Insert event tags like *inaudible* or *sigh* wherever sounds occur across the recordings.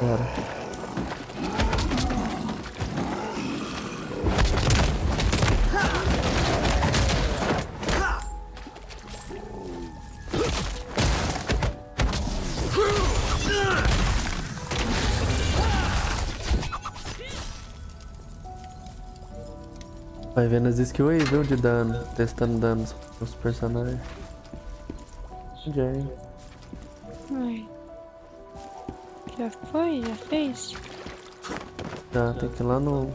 Bora. Vai vendo as skills aí, viu? De dano. Testando danos nos personagens. Jay. Já foi? Já fez? Já, tem que ir lá no...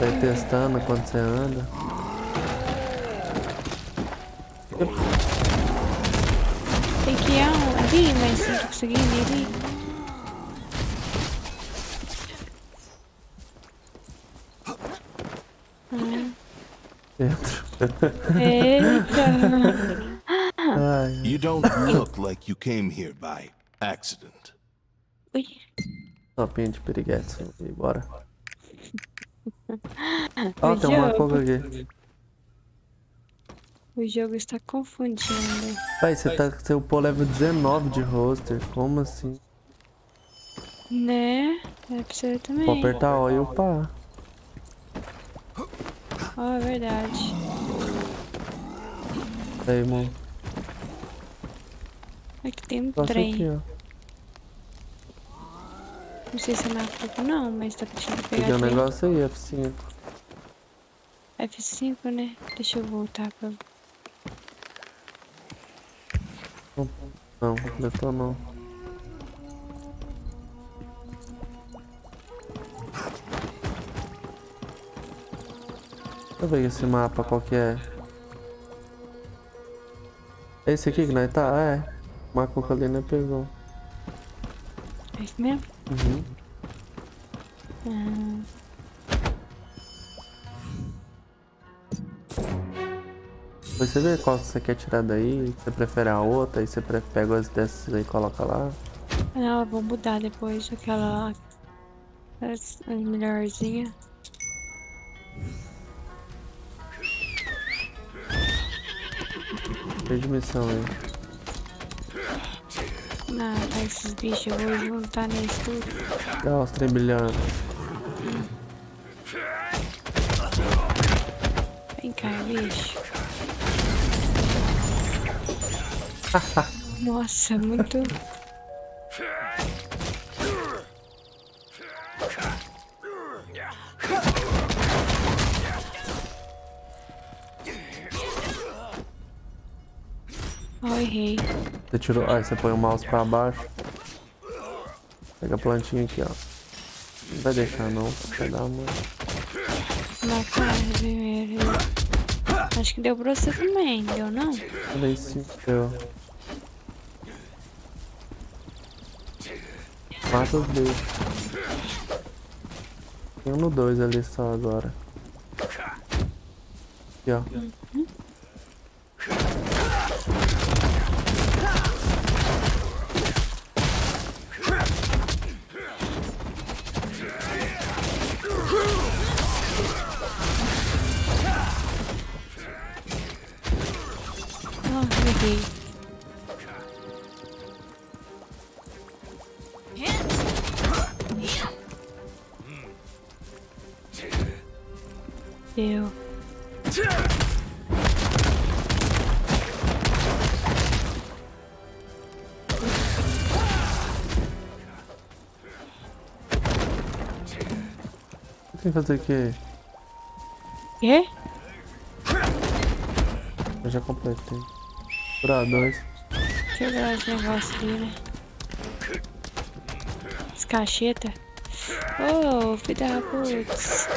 Tá aí testando quando você anda. Tem que ir ali, mas não tô conseguindo ir ali. you don't look like you came here by accident. Topinha de piriguete. Bora. *laughs* Ó, oh, tem uma coca aqui. O jogo está confundindo. Pai, você tá seu pô level 19 de roster. Como assim? Né? É pra você também. Vou apertar O e upar. Oh, é verdade. Aí, mano. Aqui tem um Passa trem. Aqui, não sei se é na fogo não, mas tá pedindo pegar. Peguei um negócio aí, F5. F5, né? Deixa eu voltar pra... Não, não, detonou. Deixa eu ver esse mapa qual que é. Esse aqui que nós tá? Ah, é. O Marco ali né pegou. É isso mesmo? Uhum. Ah. Você vê qual você quer tirar daí, você prefere a outra, aí você pega as dessas aí e coloca lá. Não, eu vou mudar depois aquela melhorzinha. Tem missão aí. Não, tá esses bichos, eu vou juntar nesse tudo. Dá os trem brilhando. Vem cá, bicho. *laughs* Nossa, muito... Oh, errei. Você tirou. Aí você põe o mouse pra baixo. Pega a plantinha aqui, ó. Não vai deixar não, pra pegar a mão. primeiro. Acho que deu pra você também, deu não? Falei sim, deu. Mata os dois. Tem um no dois ali só agora. Aqui, ó. Uhum. Fazer o quê? Quê? Eu já completei. Pra dois. Quebrar esse negócio ali, né? As cachetas. Oh, filho da putz.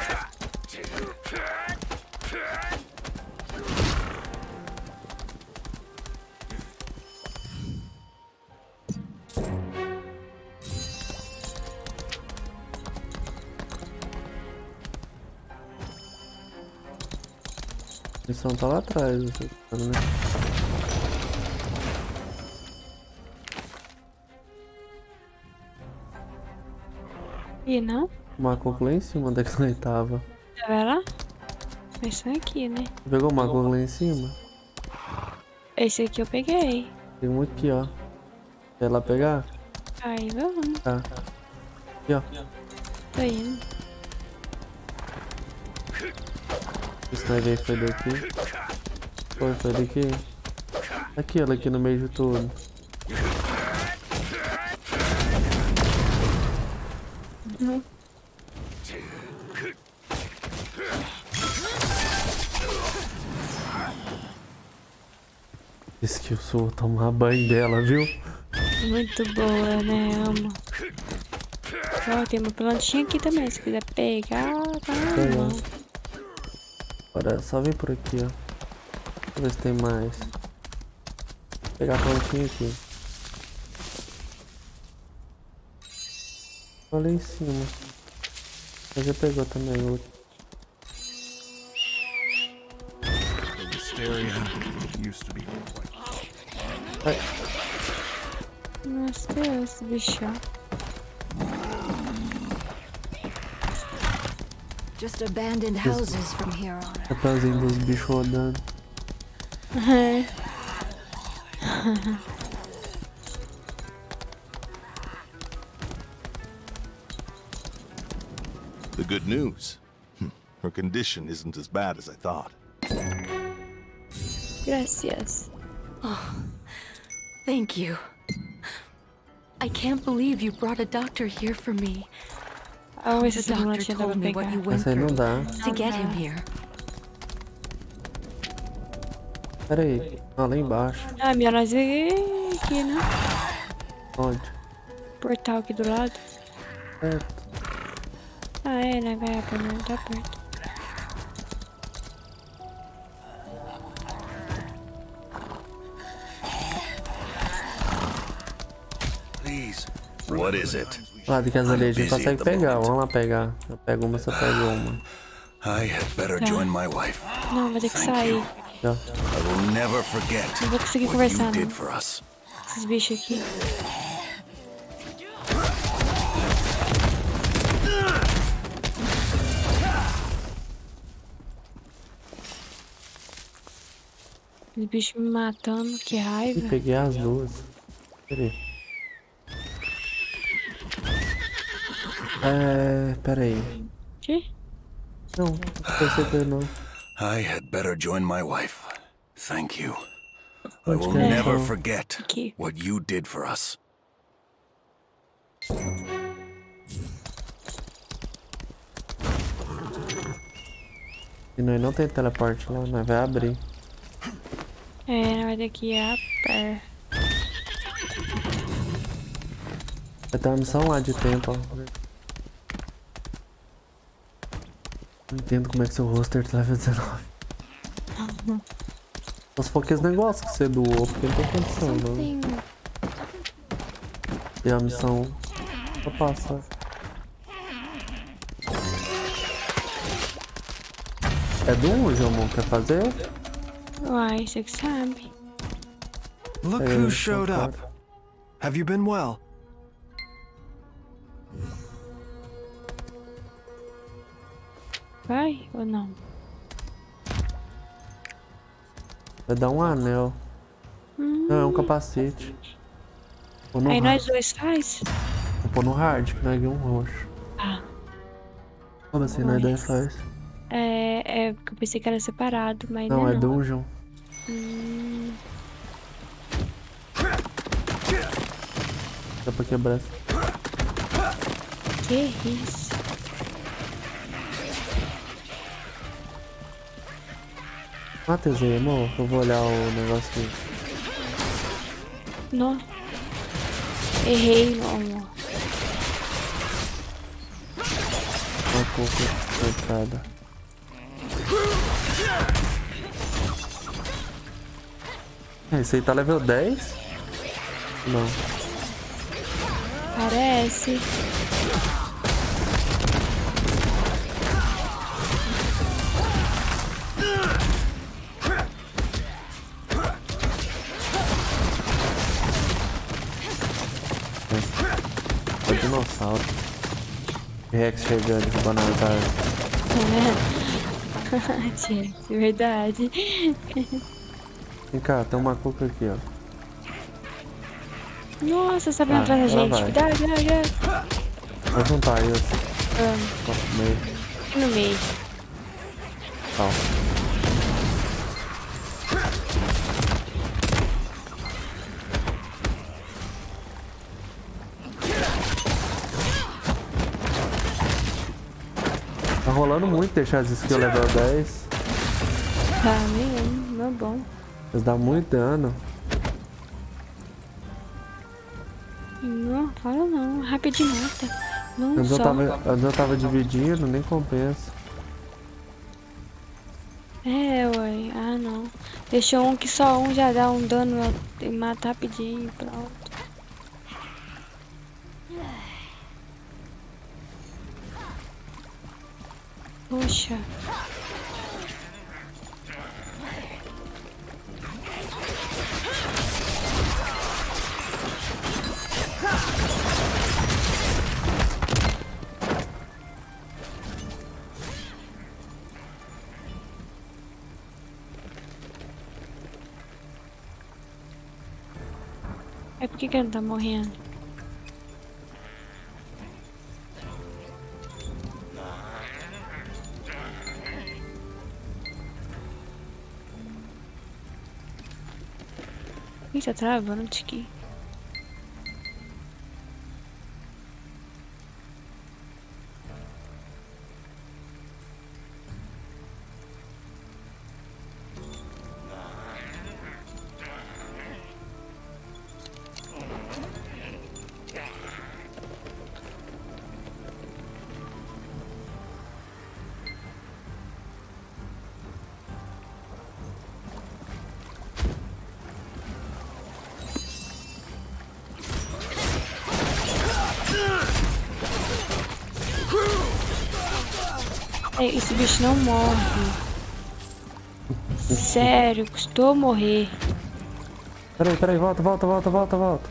Missão tá lá atrás, né? E não? Marcou lá em cima onde é que tava. Mas são aqui, né? Pegou uma coisa lá em cima? Esse aqui eu peguei. Tem um aqui, ó. Quer lá pegar? Aí vamos. Tá. Aqui, ó. Tô indo. Aí foi daqui. Foi, foi daqui. Aqui, olha aqui no meio de tudo. Uhum. Disse que eu sou tomar banho dela, viu? Muito boa, né? Amo. Ó, tem uma plantinha aqui também. Se quiser pegar, tá na Pega. mão. Agora é só vir por aqui, ó. Deixa eu ver se tem mais. Vou pegar a plantinha aqui. Olha em cima. Mas já pegou também o outro. Ai, Nossa Deus, bichão. Just abandoned houses from here on. chapeuzinho dos bichos rodando. É. The good news. *laughs* Her condition isn't as bad as I thought. Gracias. Oh, thank you. I can't believe you brought a doctor here for me. Vamos ver se The essa doctor plantinha dá pra told me what pegar. you went Essa aí não through dá. to get him here. Pera aí. Ah, lá embaixo. Ah, minha nós é aqui, né? Onde? Portal aqui do lado. Certo. Ah, é, né? Vai pra não tá perto. Please. What is it? Lá de casa ali a gente busy consegue pegar. Vamos lá pegar. Eu pego uma, você pega uma. I had better join my wife. Não, vai ter que sair. Já. I will never forget Não vou conseguir conversar, não. for us. Esses bichos aqui. Os bichos me matando, que raiva. peguei as duas. Pera É. Pera aí. Que? Não, não percebi não. I had better join my wife. Thank you. I will never Então, forget what you did for us. E nós não tem teleporte lá, nós vai abrir. É, vai ter que ir a pé. Vai ter uma missão lá de tempo, ó. Não entendo como é que seu roster tá level 19. Só se for aqueles negócios que você doou, porque não tem condição, não. Tem... E a missão pra passar. É do Jomon, quer fazer? Uai, você que sabe. Look Hey, who what's showed up, up. Have you been well? Vai ou não? Vai dar um anel. Não, é um capacete. Vou no Aí hard. nós dois faz? Vou pôr no hard, que nós ganhamos um roxo. Ah. Como assim, nós dois faz? É, é porque eu pensei que era separado, mas Não, não é dungeon. Hum, Dá pra quebrar essa. que isso? Mata amor. Eu vou olhar o negócio aqui. Não. Errei, não. Uma pouco coitada. É, Esse aí tá level 10? Não. Parece. Dinossauro. Rex chegando, roubando as árvores. Tchê, verdade. Vem cá, tem uma cuca aqui, ó. Nossa, tá vindo Ah, atrás da gente. Cuidado, cuidado, cuidado. Vai juntar isso. Vamos, Ó, meio. aqui no meio. Ó. Rolando muito deixar as skills level 10. Tá mesmo, não é bom. Eles dão muito dano. Não, fala não. Rapidinho mata. Não Antes eu, só. tava, antes eu tava dividindo, nem compensa. É, ué. Ah, não. Deixou um que só um já dá um dano e mata rapidinho e pronto. Poxa. É por que ele tá morrendo? Ih, tá travando aqui. Bicho não morre. Sério, custou morrer. Peraí, peraí, volta, volta, volta, volta, volta.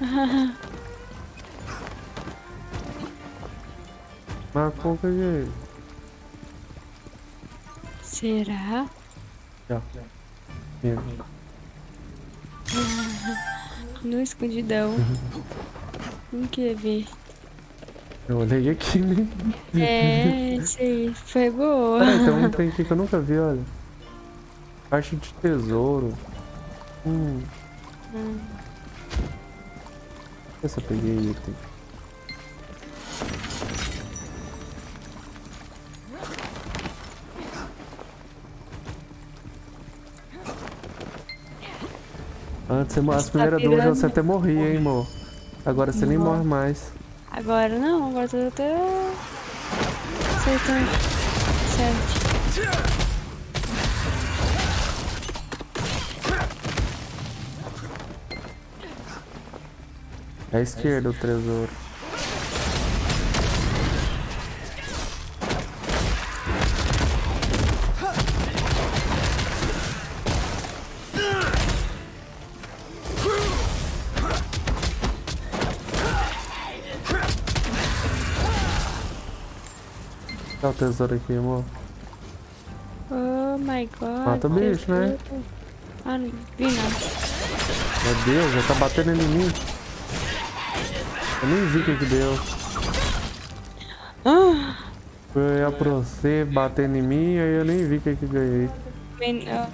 *laughs* Marcou que jeito. Será? Já. Viu? *laughs* No escondidão. *laughs* Não quer ver. Eu olhei aqui, né? É, sei. Foi boa. Peraí, tem um item aqui que eu nunca vi, olha. Caixa de tesouro. Hum. Hum. Essa eu peguei item. Antes, você- as Tá primeiras duas você até morria, hein, amor? Agora você nem morre mais. Agora não, agora eu tô até acertando. Certo. É esquerda o tesouro. Tesouro aqui, amor. Oh my god. Mata o bicho, né? Ah, não vi não. Meu Deus, já tá batendo em mim. Eu nem vi o que que deu. Ah, Foi olhar pra você, batendo em mim, aí eu nem vi o que que ganhei. não.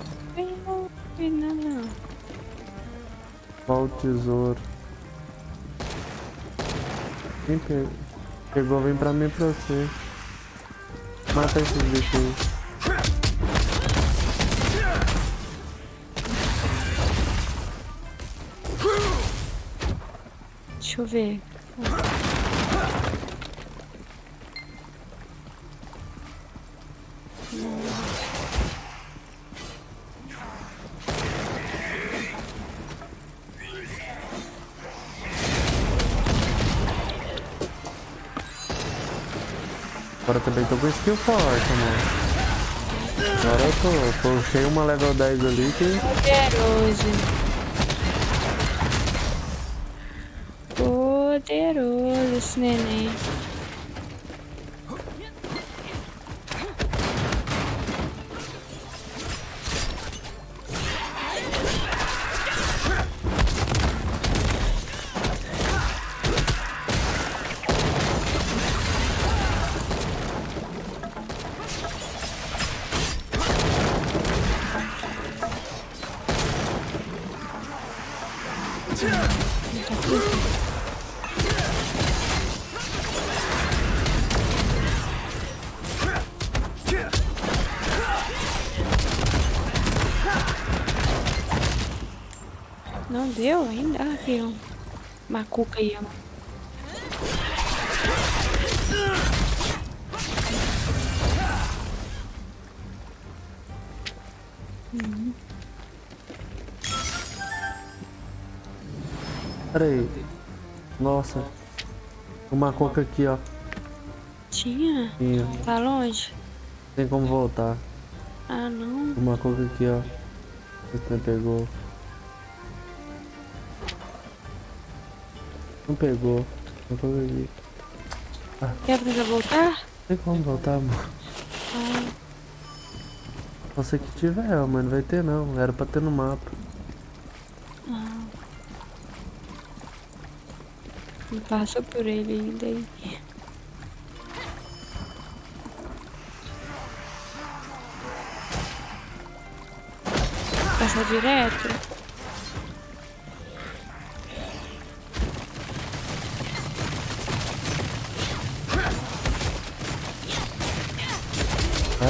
Não, não, não. Qual o tesouro? Quem pegou? Pegou, vem pra mim pra você. Mata esses aí. Deixa eu ver. Também tô com skill forte, mano. Agora eu tô. Puxei uma level 10 ali que. Poderoso. poderoso esse neném. Macuca aí, ó. Pera aí. Nossa. Uma coca aqui, ó. Tinha? Tinha. Tá longe? Tem como voltar. Ah, não. Uma coca aqui, ó. Você não pegou. Não. Uma coca aqui. Quer tentar voltar? Tem como voltar, amor? Ah, Você que tiver, mas não vai ter não. Era pra ter no mapa. ah. Não passa por ele ainda aí. Passa direto?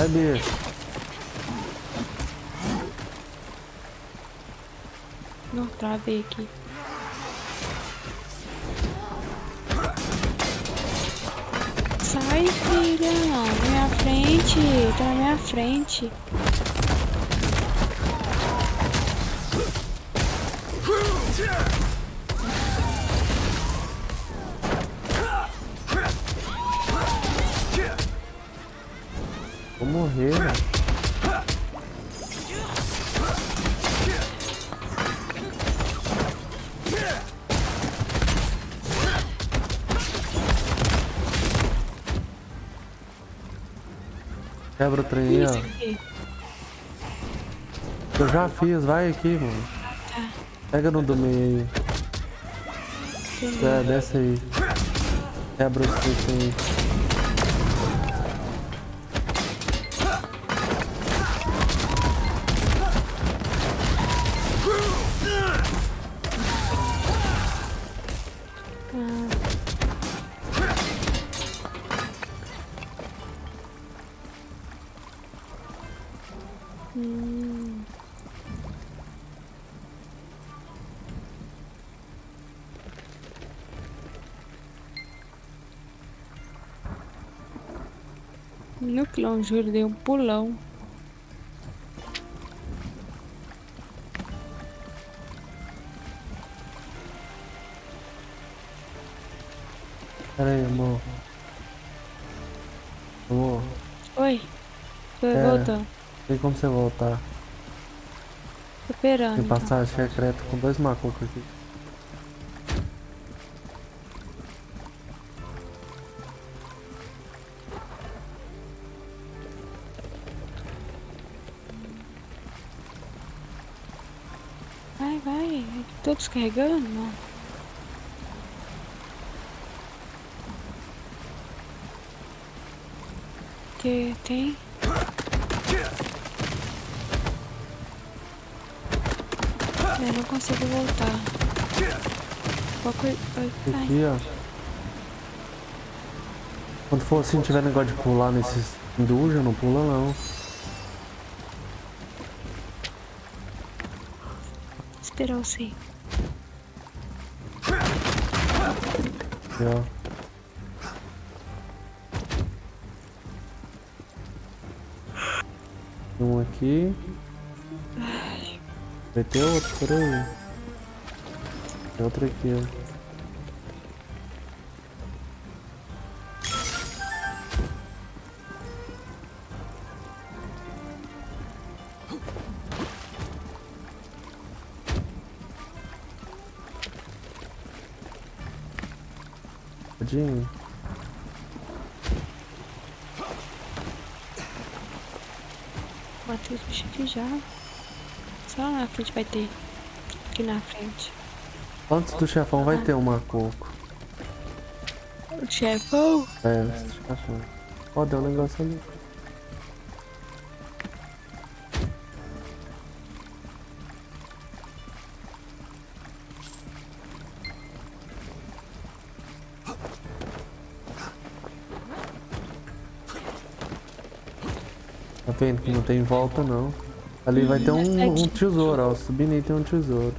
Bicho. Não, travei aqui. Sai, filha! Minha frente! Tá na minha frente! Quebra o trem aí, Isso ó. aqui. Eu já fiz, vai aqui, mano. Pega no do meio aí. É, desce aí. Quebra os trem aí. Clone, juro, dei um pulão. Pera aí, amor. Amor, Oi, tô É. voltando. tem como você voltar? Tô esperando. Tem então. passagem secreta com dois macucos aqui. Descarregando? Não. Que tem? Eu não consigo voltar. Qual. Aqui, ó. Quando for assim, tiver negócio de pular nesses dungeon, não pula não. Esperar você. Aqui, ó. Um aqui. Vai ter outro por aí. Tem outro aqui, ó. Já. Só lá na frente vai ter. Aqui na frente. Antes do chefão vai ter um macoco. O chefão? É, antes do chefão. Ó, deu um negócio ali. Tá vendo que não tem volta não. Ali vai ter um, um tesouro, ó. Subindo aí tem um tesouro.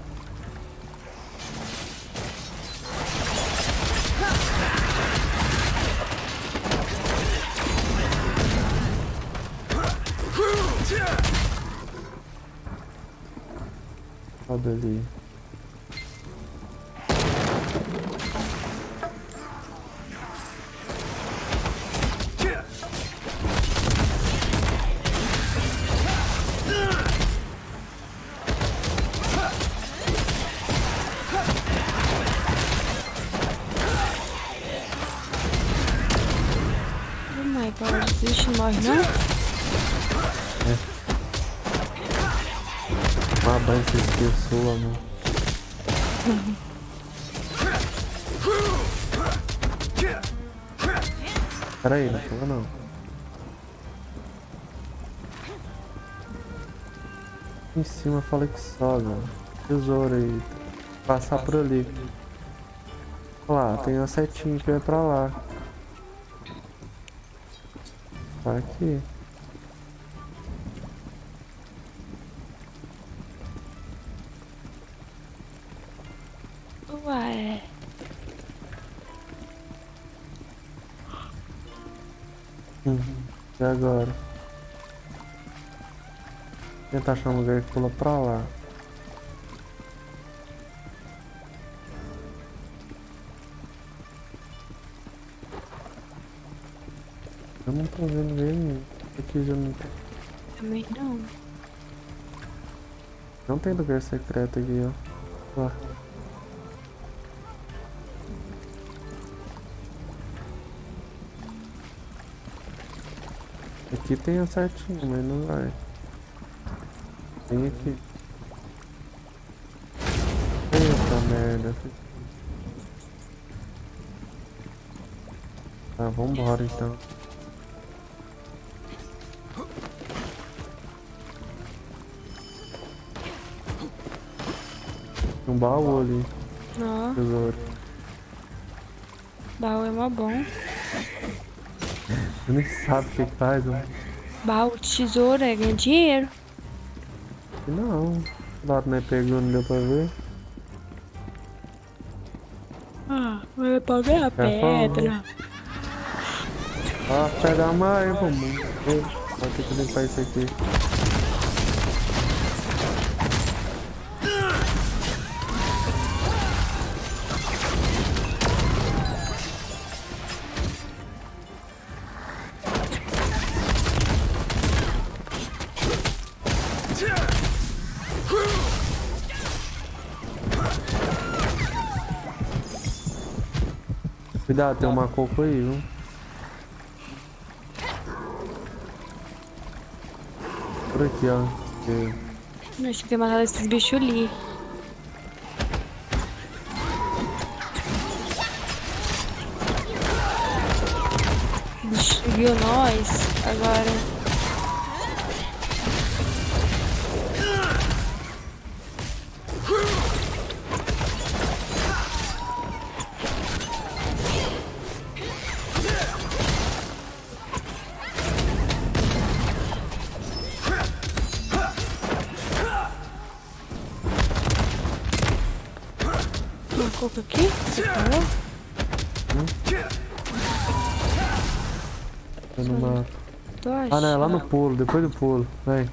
Fala que sobe. Tesouro aí. Passar por ali. Lá, tem uma setinha que vai pra lá. Tá aqui. Ué. Uhum. E agora? Tentar achar um lugar que pula pra lá. Eu não tô vendo ele. Aqui já não tem. Também não. Não tem lugar secreto aqui, ó. Lá. Aqui tem a certinho, mas não vai. Tem. Eita merda. Tá, vambora então. Um baú ali, Ó, tesouro. baú é mó bom. *laughs* Você nem sabe o que faz, ó. Baú de tesouro é ganhar dinheiro. Não. O lado não é pegou, não deu pra ver. Ah, vai pra ver a É, pedra. Ah, pegar mais, vamos. Vai ter que limpar isso aqui. Cuidado, tem um macoco aí, viu? Por aqui, ó. Nós temos que matar esses bichos ali. Bicho viu nós agora. Pulo, depois do pulo. Vem.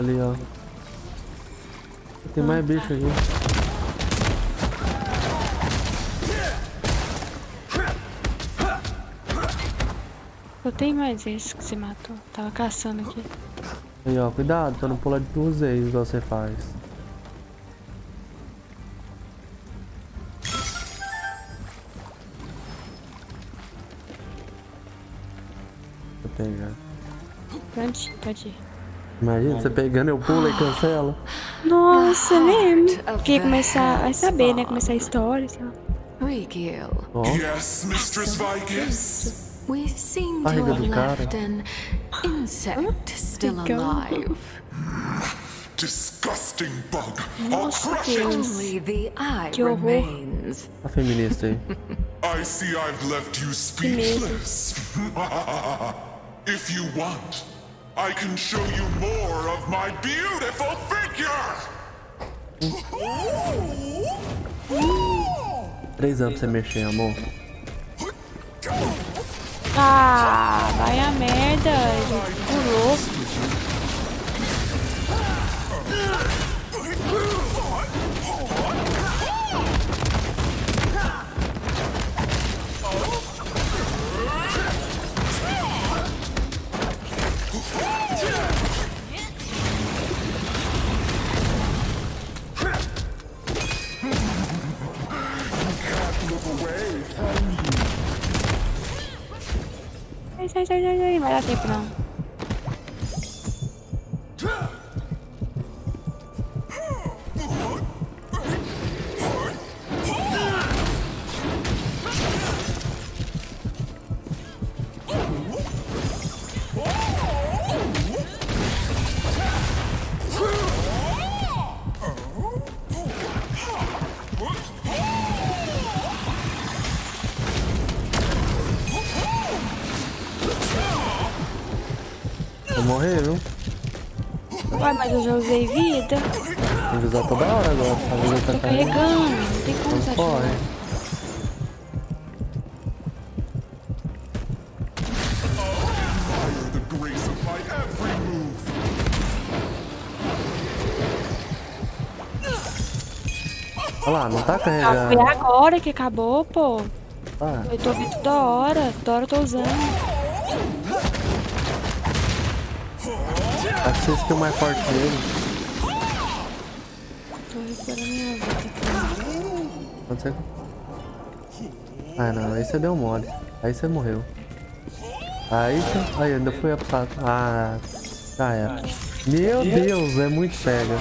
Ali, ó. Tem mais bicho aqui. Só tem mais esse que você matou. Tava caçando aqui. Aí, ó. Cuidado pra não pular de duas vezes, igual você faz. Ir. Imagina você pegando, eu pulo e cancela. Nossa, lembro. Porque começar a saber, né? Começar a história, sei lá. Rikiel, Ó, Yes, Mistress Vicus. we seem to have left an insect still alive. Disgusting bug. I'll crush it. Only the eye remains. a feminista aí. I see I've left you speechless. *laughs* if you want, I can show you more of my beautiful figure. Três anos pra você mexer, amor. Ah, vai a merda. Ele pulou. 哎，下下下下，你买到地方。Usei vida. Tem que usar toda hora agora. A vida tá carregando. carregando. Não tem como usar de Corre. Olha lá, não tá Ah, foi carregando. agora que acabou, pô. Tá. Eu tô vendo toda hora. Toda hora eu tô usando. Acho que você skill mais forte dele. Tô recuperando minha vida. Pode ser. Ah não, aí você deu mole. Aí você morreu. Aí você. Aí ainda fui a. Ah, já era. Meu Deus, é muito cega.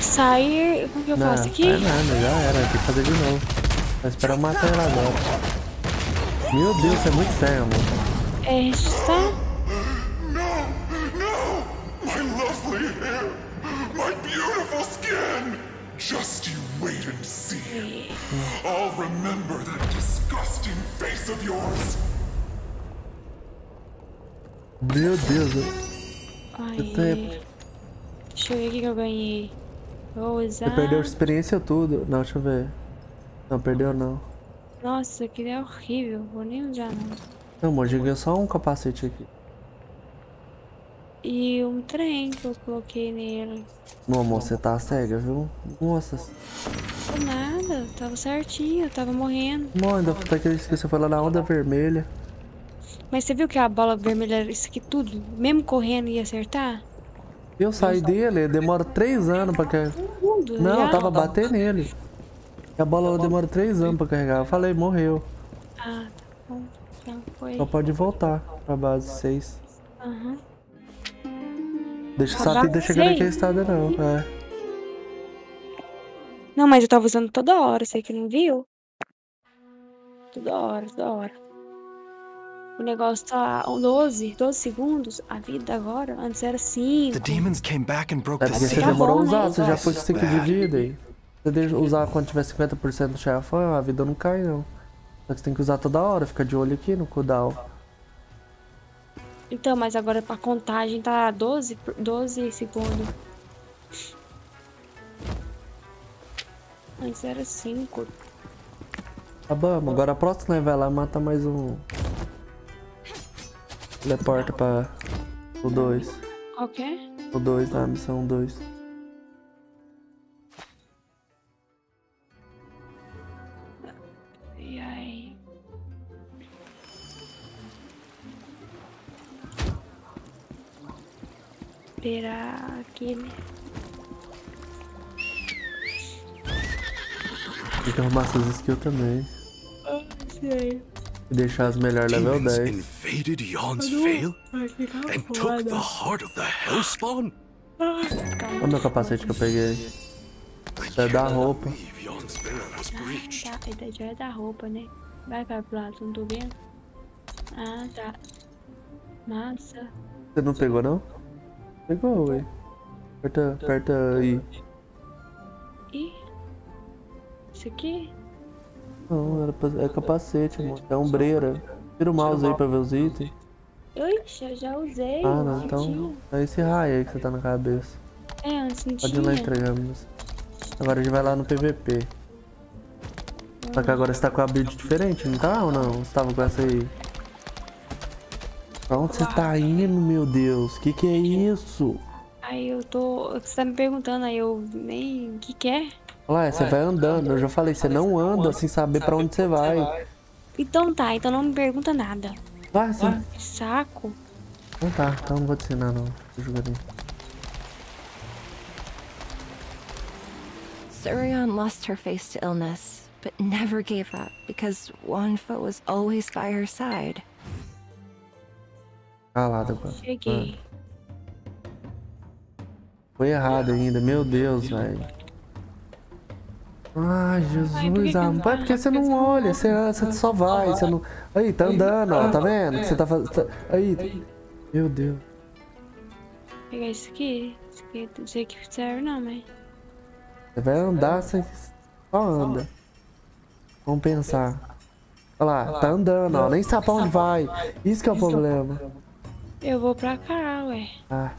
Sair. Como que eu Não, faço aqui? é nada, já era, tem que fazer de novo. Vai esperar eu matar ela agora. Meu Deus, você é muito cega, amor. É, está. Disgusting face of yours. Meu Deus, Ai. tempo. Deixa eu ver o que eu ganhei. Vou usar. você perdeu a experiência tudo. Não, deixa eu ver. Não, perdeu não. Nossa, aquilo é horrível. Vou nem usar, não. Não, amor, já ganhou só um capacete aqui. E um trem que eu coloquei nele. Não, amor, você tá cega, viu? Nossa. Por nada, tava certinho, eu tava morrendo. Amor, ainda tá que você foi lá na onda vermelha. Mas você viu que a bola vermelha era isso aqui tudo? Mesmo correndo ia acertar? Eu saí dele, demora três anos pra carregar. Tudo. Não, já? eu tava batendo nele. A bola demora três anos pra carregar. Eu falei, morreu. Ah, tá bom. Já foi. Só pode voltar pra base 6. Aham. Deixa essa vida base chegar seis? naquele estado não. É. Não, mas eu tava usando toda hora, você que não viu? Toda hora, toda hora. O negócio tá 12, 12 segundos. A vida agora, antes era 5. The demons came back and broke É porque você demorou a bom, né? usar, você já foi com So 5 de vida aí. Você deixa usar quando tiver 50% do chefão, a vida não cai não. Só que você tem que usar toda hora, fica de olho aqui no cooldown. Então, mas agora a contagem tá 12, por- 12 segundos. Antes era 5. Tá bom, agora a próxima vai lá mata mais um. Teleporta pra o 2. Ok? O 2 na missão 2. Esperar aqui, né? Tem que arrumar essas skills também. Sei. E deixar as melhores level Demons 10. invade invaded Yon's Vale and took the heart of the Hellspawn? Olha o meu capacete que eu peguei. Isso é da roupa. Breached. Tá, ele já é da roupa, né? Vai, vai pro lado, não tô vendo. Ah, tá. Massa. Você não pegou, não? Pegou, ué. Aperta, aperta aí. Ih. Isso aqui? Não, era é capacete, amor. É ombreira. Tira o mouse aí pra ver os itens. Ixi, eu já usei. Ah, não, então. É esse raio aí que você tá na cabeça. É, antes não Pode ir lá mas... Agora a gente vai lá no PVP. Só que agora você tá com a build diferente, não tá ou não? Você tava com essa aí? Pra onde você tá indo, meu Deus? Que que é isso? Aí eu tô. Você tá me perguntando, aí eu nem. O que que é? Olha lá, você vai andando. Eu já falei, você não anda sem saber pra onde você vai. Então tá, então não me pergunta nada. Vai sim. Que saco. Então tá, então não vou te ensinar não. Tô jogando Surion lost her face to illness, but never gave up because Wanfa was always by her side. Calado agora. Cheguei. Foi errado ainda, meu Deus, velho. Ai, Ai, por que Jesus, que. É vai? porque você não olha, você, você só vai, você não. Aí, tá andando, ó, tá vendo? Que você tá fazendo. Aí. Meu Deus. Vou pegar isso aqui. Isso aqui não sei que serve não, mas. Você vai andar, você só anda. Vamos pensar. Olha lá, tá andando, ó. Nem sabe pra onde vai. Isso que é o problema. Eu vou pra cá, ué. Ah,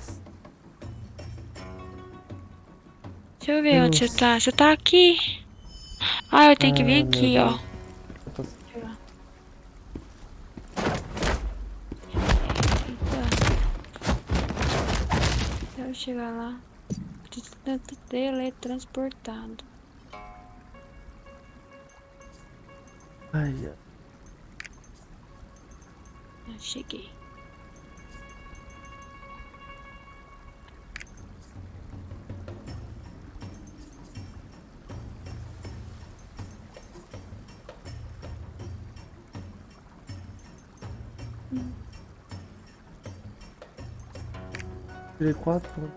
Deixa eu ver onde você tá. Você tá aqui. Ah, eu tenho que vir Ah, aqui, ó. Deus. Deixa eu chegar lá. Teletransportado. ai. Ah, cheguei. Tirei quatro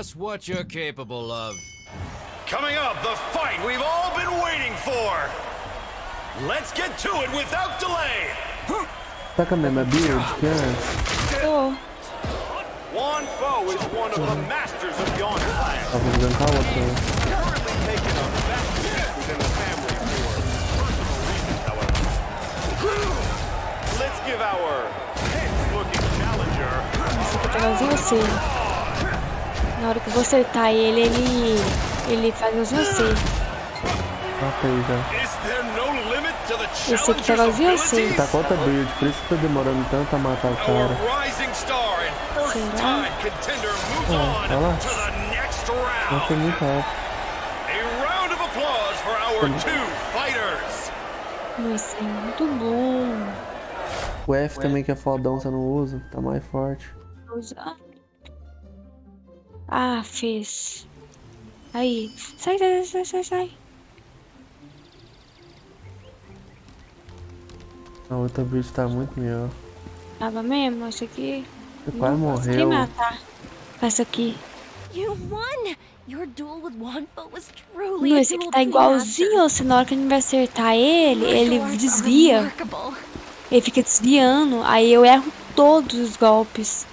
us what you're capable of. Coming up, the fight we've all been waiting for. Let's get to it without delay. Tá com a mesma build que antes? Tô. Juan Fo is one of the masters of Yon Class, Tava jogando com a outra. né? currently taking a back seat within the family for personal reasons, however. Let's give our tense-looking challenger Vou pegar você. Na hora que você acertar ele, ele. Ele faz os você. Matei já. Esse aqui pega os você. Tá com outra build, por isso que tá demorando tanto a matar o cara. Será? moves Oh, olha lá. Não round. foi muito alto. A round of applause for our two fighters. Nossa, é muito bom. O F também que é fodão, você não usa. Tá mais forte. Usa- Ah, fez. Aí. Sai, sai, sai, sai, sai. A outra build tá muito melhor. Tava mesmo? Esse aqui. Você quase Quem morreu. matar? Com essa aqui. You won! Your duel with Wanfa was truly Não, esse aqui tá igualzinho. Se na hora que a gente vai acertar ele, ele desvia. Ele fica desviando. Aí eu erro todos os golpes.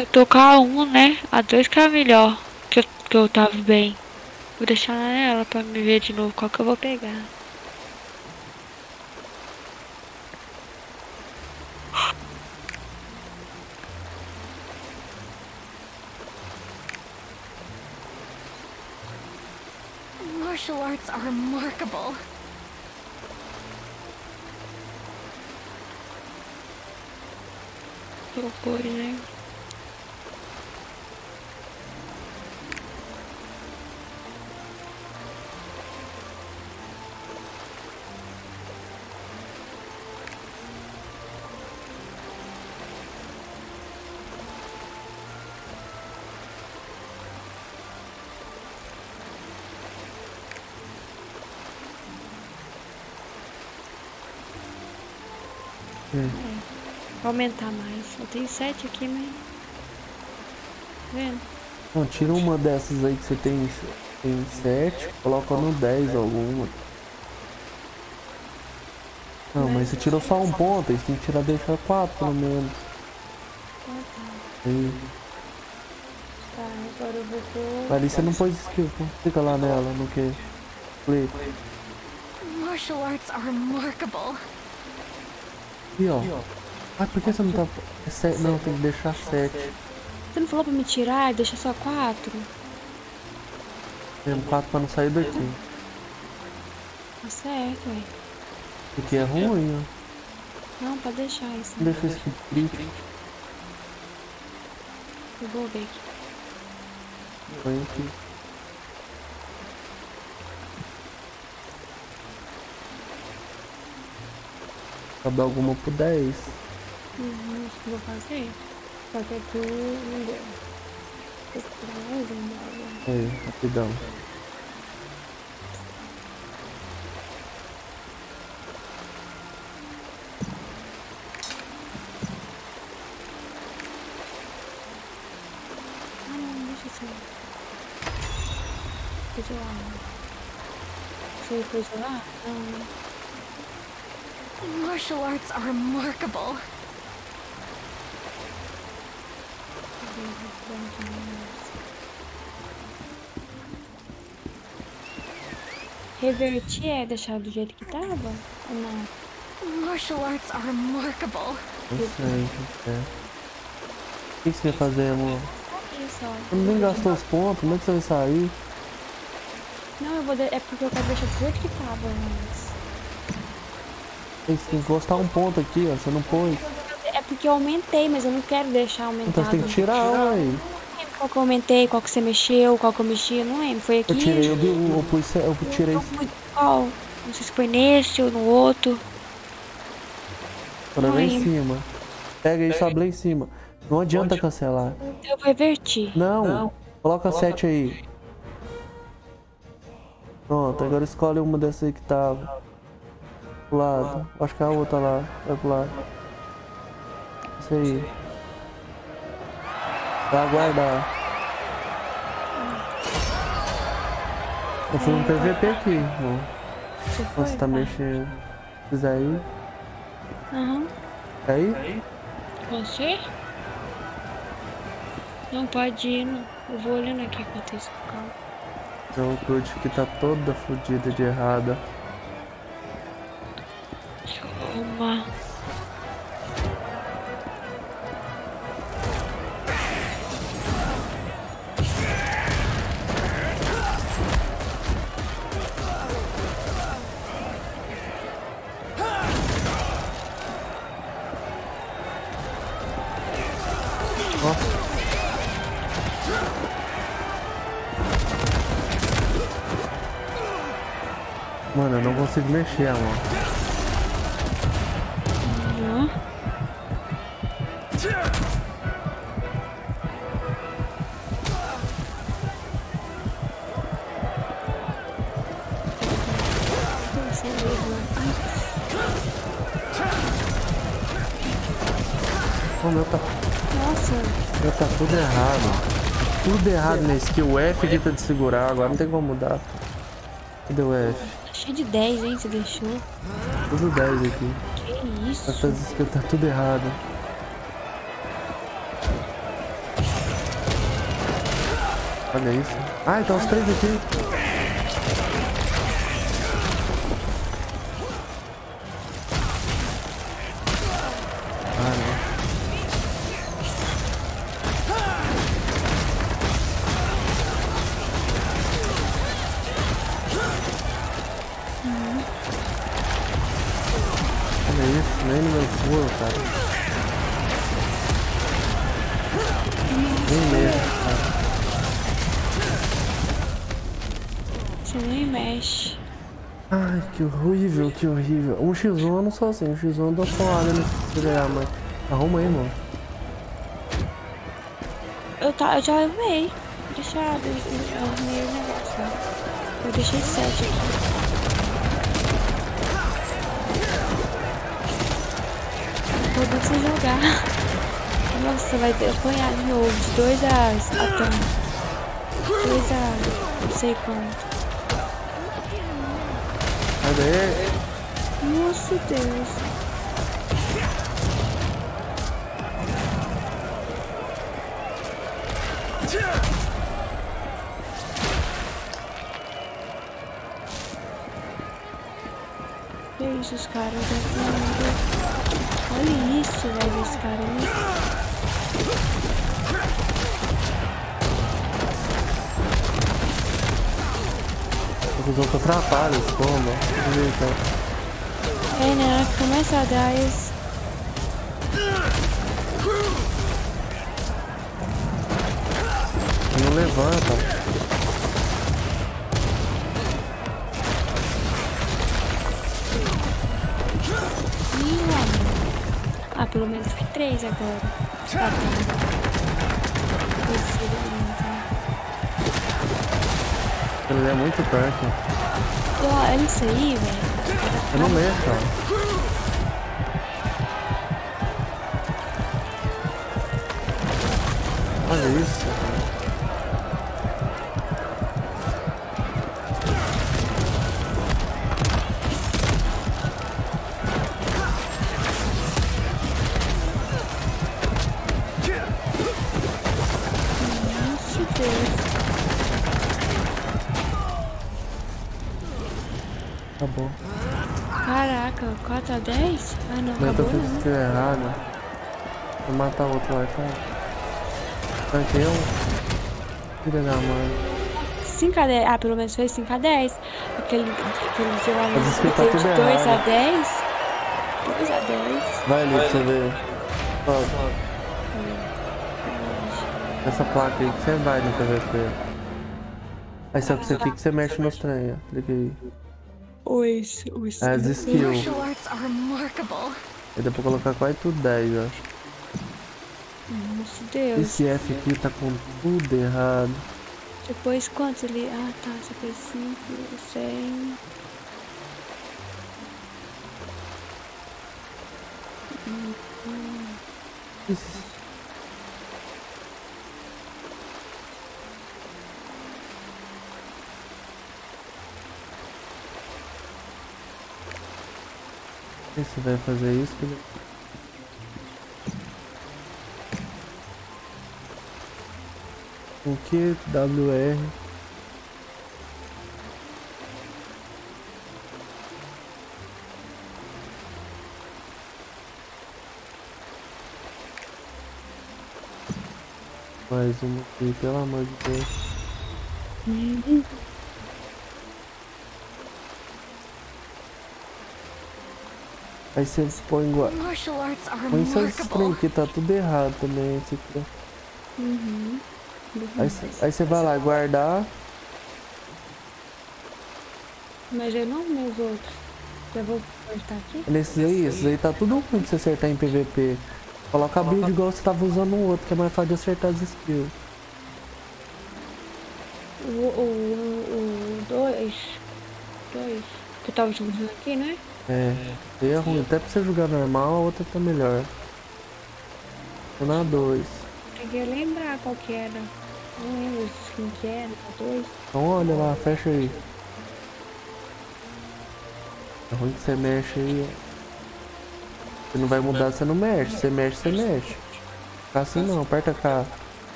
Eu a 1, né? A 2 que é melhor. Que eu, que eu tava bem. Vou deixar nela pra me ver de novo qual que eu vou pegar. Aumentar mais. Eu tenho sete aqui, mas. Tá vendo? Não, tira uma dessas aí que você tem, tem 7, coloca no 10 alguma. Não, mas você tirou só um ponto, aí você tem que tirar deixar 4 pelo menos. Ah, tá. Aí. Tá, agora eu vou pôr. Ali você não pôs skill, não fica lá nela, no que? Clica. Martial arts are remarkable. Aqui, ó. Ah, por que você não tá. É sete- Não, tem que deixar 7. Você não falou pra me tirar e deixar só quatro? Tem 4 pra não sair daqui. Tá certo, ué. Porque é ruim, ó. Não, pode deixar isso. Deixa esse crítico. Eu vou ver aqui. Põe aqui. Cabe alguma pro 10. Uhum, isso que eu vou fazer. Só que aqui não deu. Vou tirar mais um dela. Aí, rapidão. Ah, não, deixa assim. Coisa lá. Você coisa lá? Não, né? Martial arts are remarkable. Revertir é deixar do jeito que tava? Ou não? Martial arts are remarkable. Não sei o que é. O que que você quer fazer, amor? Isso. Você nem gastou os pontos, como é que você vai sair? Não, eu vou. De... É porque eu quero deixar do jeito que tava antes. Tem que encostar um ponto aqui, ó. Você não pôs. Porque eu aumentei, mas eu não quero deixar aumentado. Então você tem que tirar, ué. Não lembro qual que eu aumentei, qual que você mexeu, qual que eu mexi, eu não lembro. Foi aqui. Eu tirei o do. Eu, pus, eu tirei. Qual? Não sei se foi nesse ou no outro. Quando lá em cima. Pega aí e sobe lá em cima. Não adianta cancelar. Eu vou revertir. Não, coloca 7 aí. Pronto, agora escolhe uma dessas aí que tava. Pro lado. Acho que é a outra lá. Vai pro lado. Isso aí. Vai aguardar. Eu fui um PVP aqui, irmão. Você tá mexendo. Quiser ir. Aham. Aí? Você? Não pode ir, não. Eu vou olhando aqui enquanto isso. Calma. Então, o Crude que tá toda fodida de errada. Mano, eu não consigo mexer, amor. Ai, O meu tá, Nossa, meu tá tudo errado. Tudo errado na skill. O F aqui tá de segurar, agora não tem como mudar. Cadê o F? Cheio de 10, hein? Você deixou? Tudo 10 aqui. Que isso? Tá, tá, tá tudo errado. Olha isso. Ah, então os três aqui. Que horrível. Um x1 eu não sou assim, um x1 eu dou porrada nesse ganhar, mas arruma aí, irmão. Eu, tá, eu já arrumei. Deixa eu, eu arrumei o negócio. né? Eu deixei sete aqui. Vou dar pra você jogar. Nossa, vai ter apanhar de novo. De 2 a. Até. 2 a. Não sei quanto. Cadê? Nossa Deus. Que isso, os caras. Olha isso, velho, esse cara aí. Os outros atrapalham os combos. Então. É, né? Começa a dar esse. Não levanta. Ih, mano. Ah, pelo menos foi três agora. Tá. Ele é muito perto. Ó, Olha isso aí, velho. Eu não mexo, ó. Tanquei um. Filha da mãe. 5 a 10. Ah, pelo menos foi 5 a 10. Aquele, aquele Mas jogamento isso que tá de tudo 2 a errado. 10. 2 a 10. Vai ali pra você ver. Ó, essa placa aí que você vai no PVP. Aí só que isso aqui que você mexe nos trem, ó. Clica aí. Os, os. As skills. Martial arts are remarkable. Aí dá pra colocar quase tudo 10, ó. Nossa, Deus. Esse F aqui tá com tudo errado. Depois quantos ali? Ah, tá. Você fez 5, 100. Esse- Esse vai fazer isso O que? WR Mais uma aqui, pelo amor de Deus. Aí você põe igual. Põe esses trem remarkable. aqui, tá tudo errado também. Esse aqui. Uhum. Aí, cê- aí você vai lá guardar. Mas eu não meus outros. Já vou cortar aqui. Nesses aí, esses aí tá tudo ruim de você acertar em PVP. Coloca a build igual você tava usando o outro, que é mais fácil de acertar as skills. O, o, o, o dois. Dois. Que eu tava jogando aqui, né? É, aí é ruim. Até pra você jogar normal, a outra tá melhor. Tô na 2. Tem que lembrar qual que era. Era, a dois. Então olha lá, fecha aí. É ruim que você mexe aí. Você não vai mudar, você não mexe. Você mexe, você mexe. Fica assim não, aperta cá.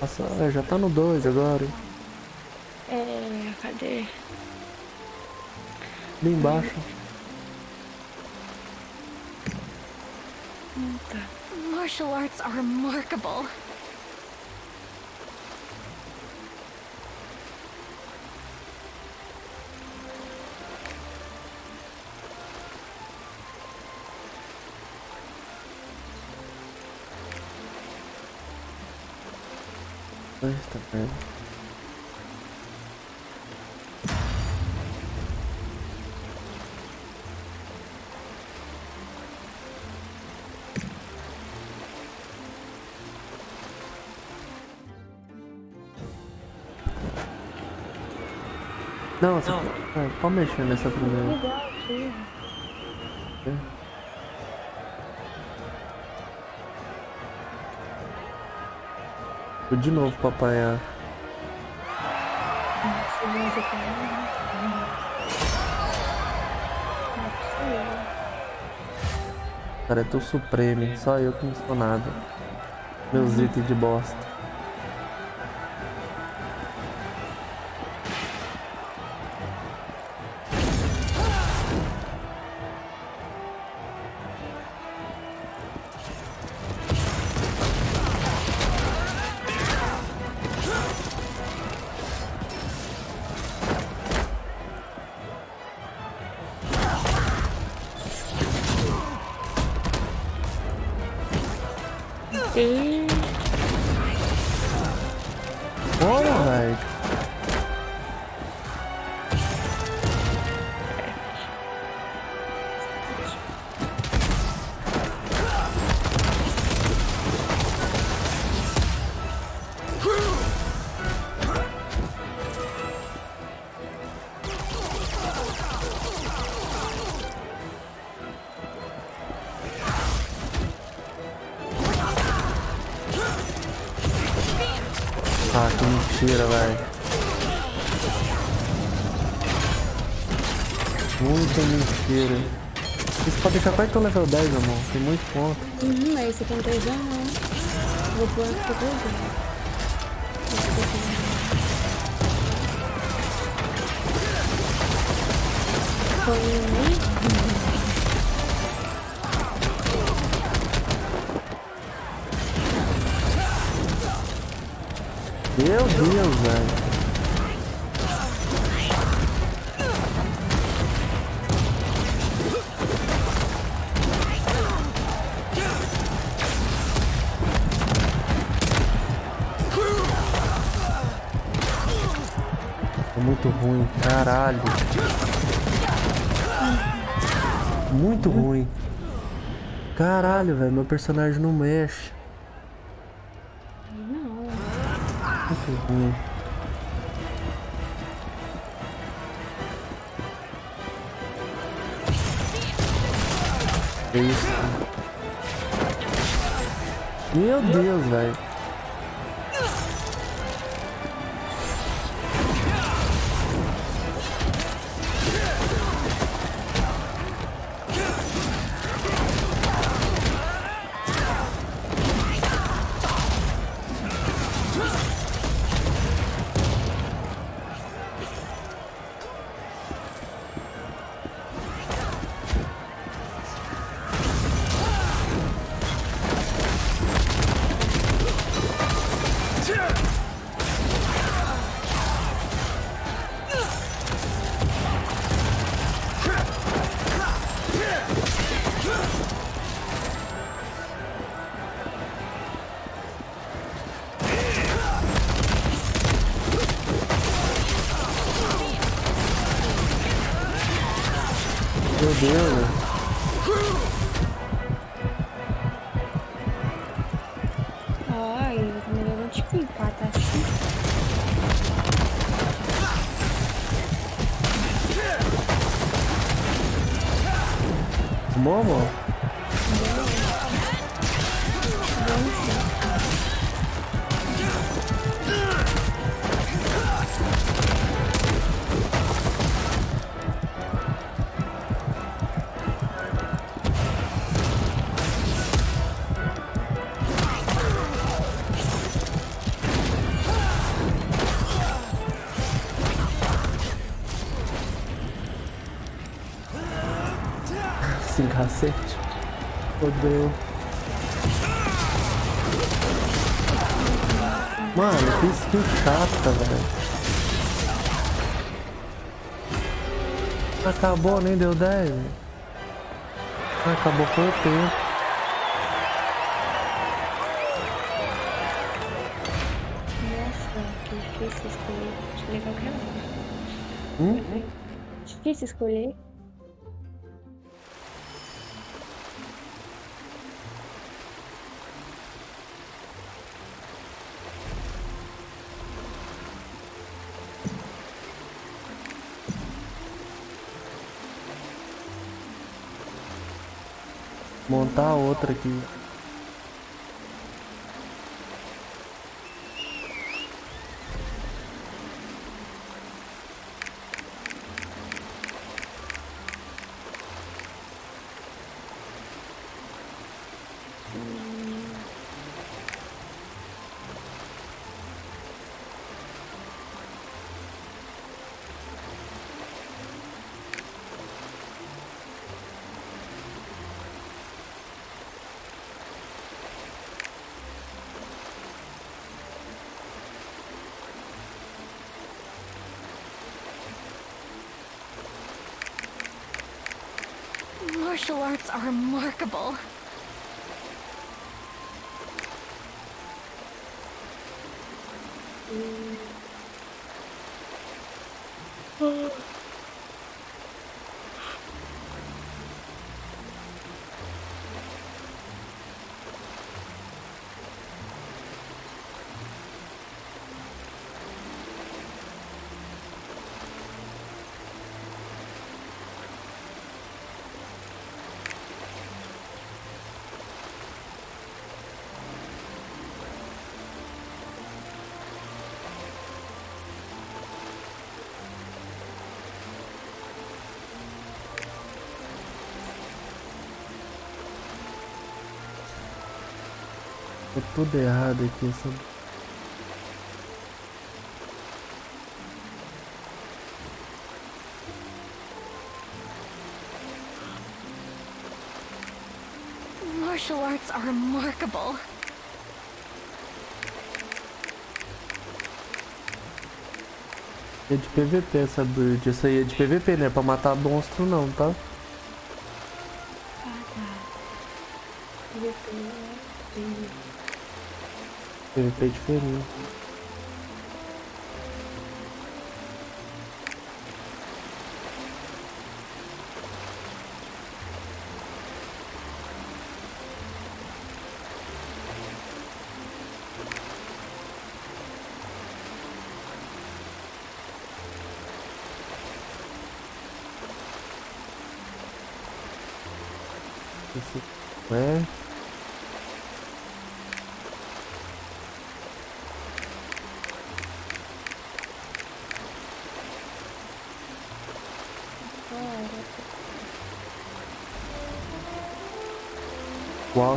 Nossa, já tá no 2 agora. É, cadê? Ali embaixo. Hum, tá. Martial arts are remarkable. Pois tá vendo. Não, você é, pode mexer nessa primeira. Legal, aqui. Vou de novo pra apanhar. É. Cara, é teu supremo, só eu que não sou nada. Meus itens de bosta. Isso pode deixar quase teu level 10, amor. Tem muito ponto. Uhum, é aqui não tem já não. Vou pôr aqui ver. Foi um Meu Deus, velho. Caralho, velho, meu personagem não mexe. Não. Muito ruim. Que isso? Meu Deus, velho. Fodeu. Mano, que skill chata, velho. Acabou, nem deu 10. velho. Acabou foi o tempo. Nossa, que difícil escolher. Escolher qualquer um. Hum? Difícil escolher. Montar outra aqui. Arts are remarkable. Tudo errado aqui, sabe? Martial arts are remarkable. É de PVP essa build. Essa aí é de PVP, não é pra matar monstro não, tá? PVP é diferente.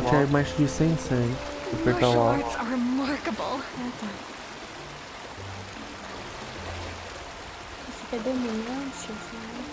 O Alt é mais de 100 100. Apertar o Martial Alt. arts are remarkable. Ah, tá. Esse aqui é dominância, assim,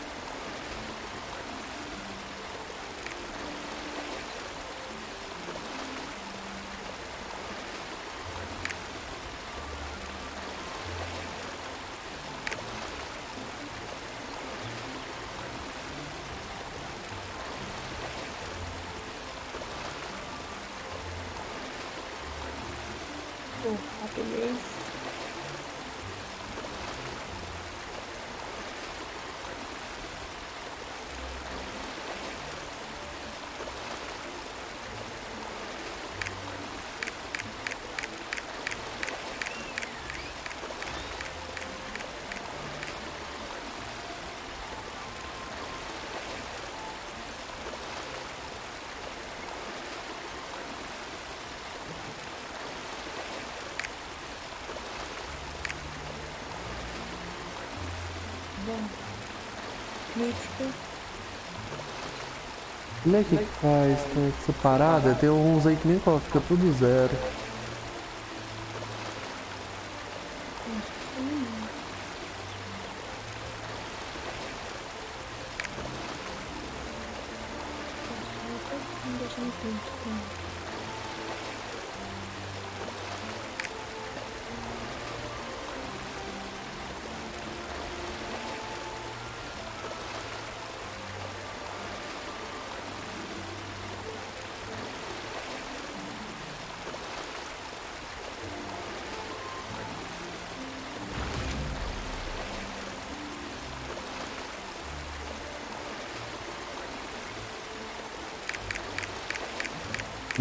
Como é que faz? Tá separada? Tem uns aí que nem coloca, fica tudo zero.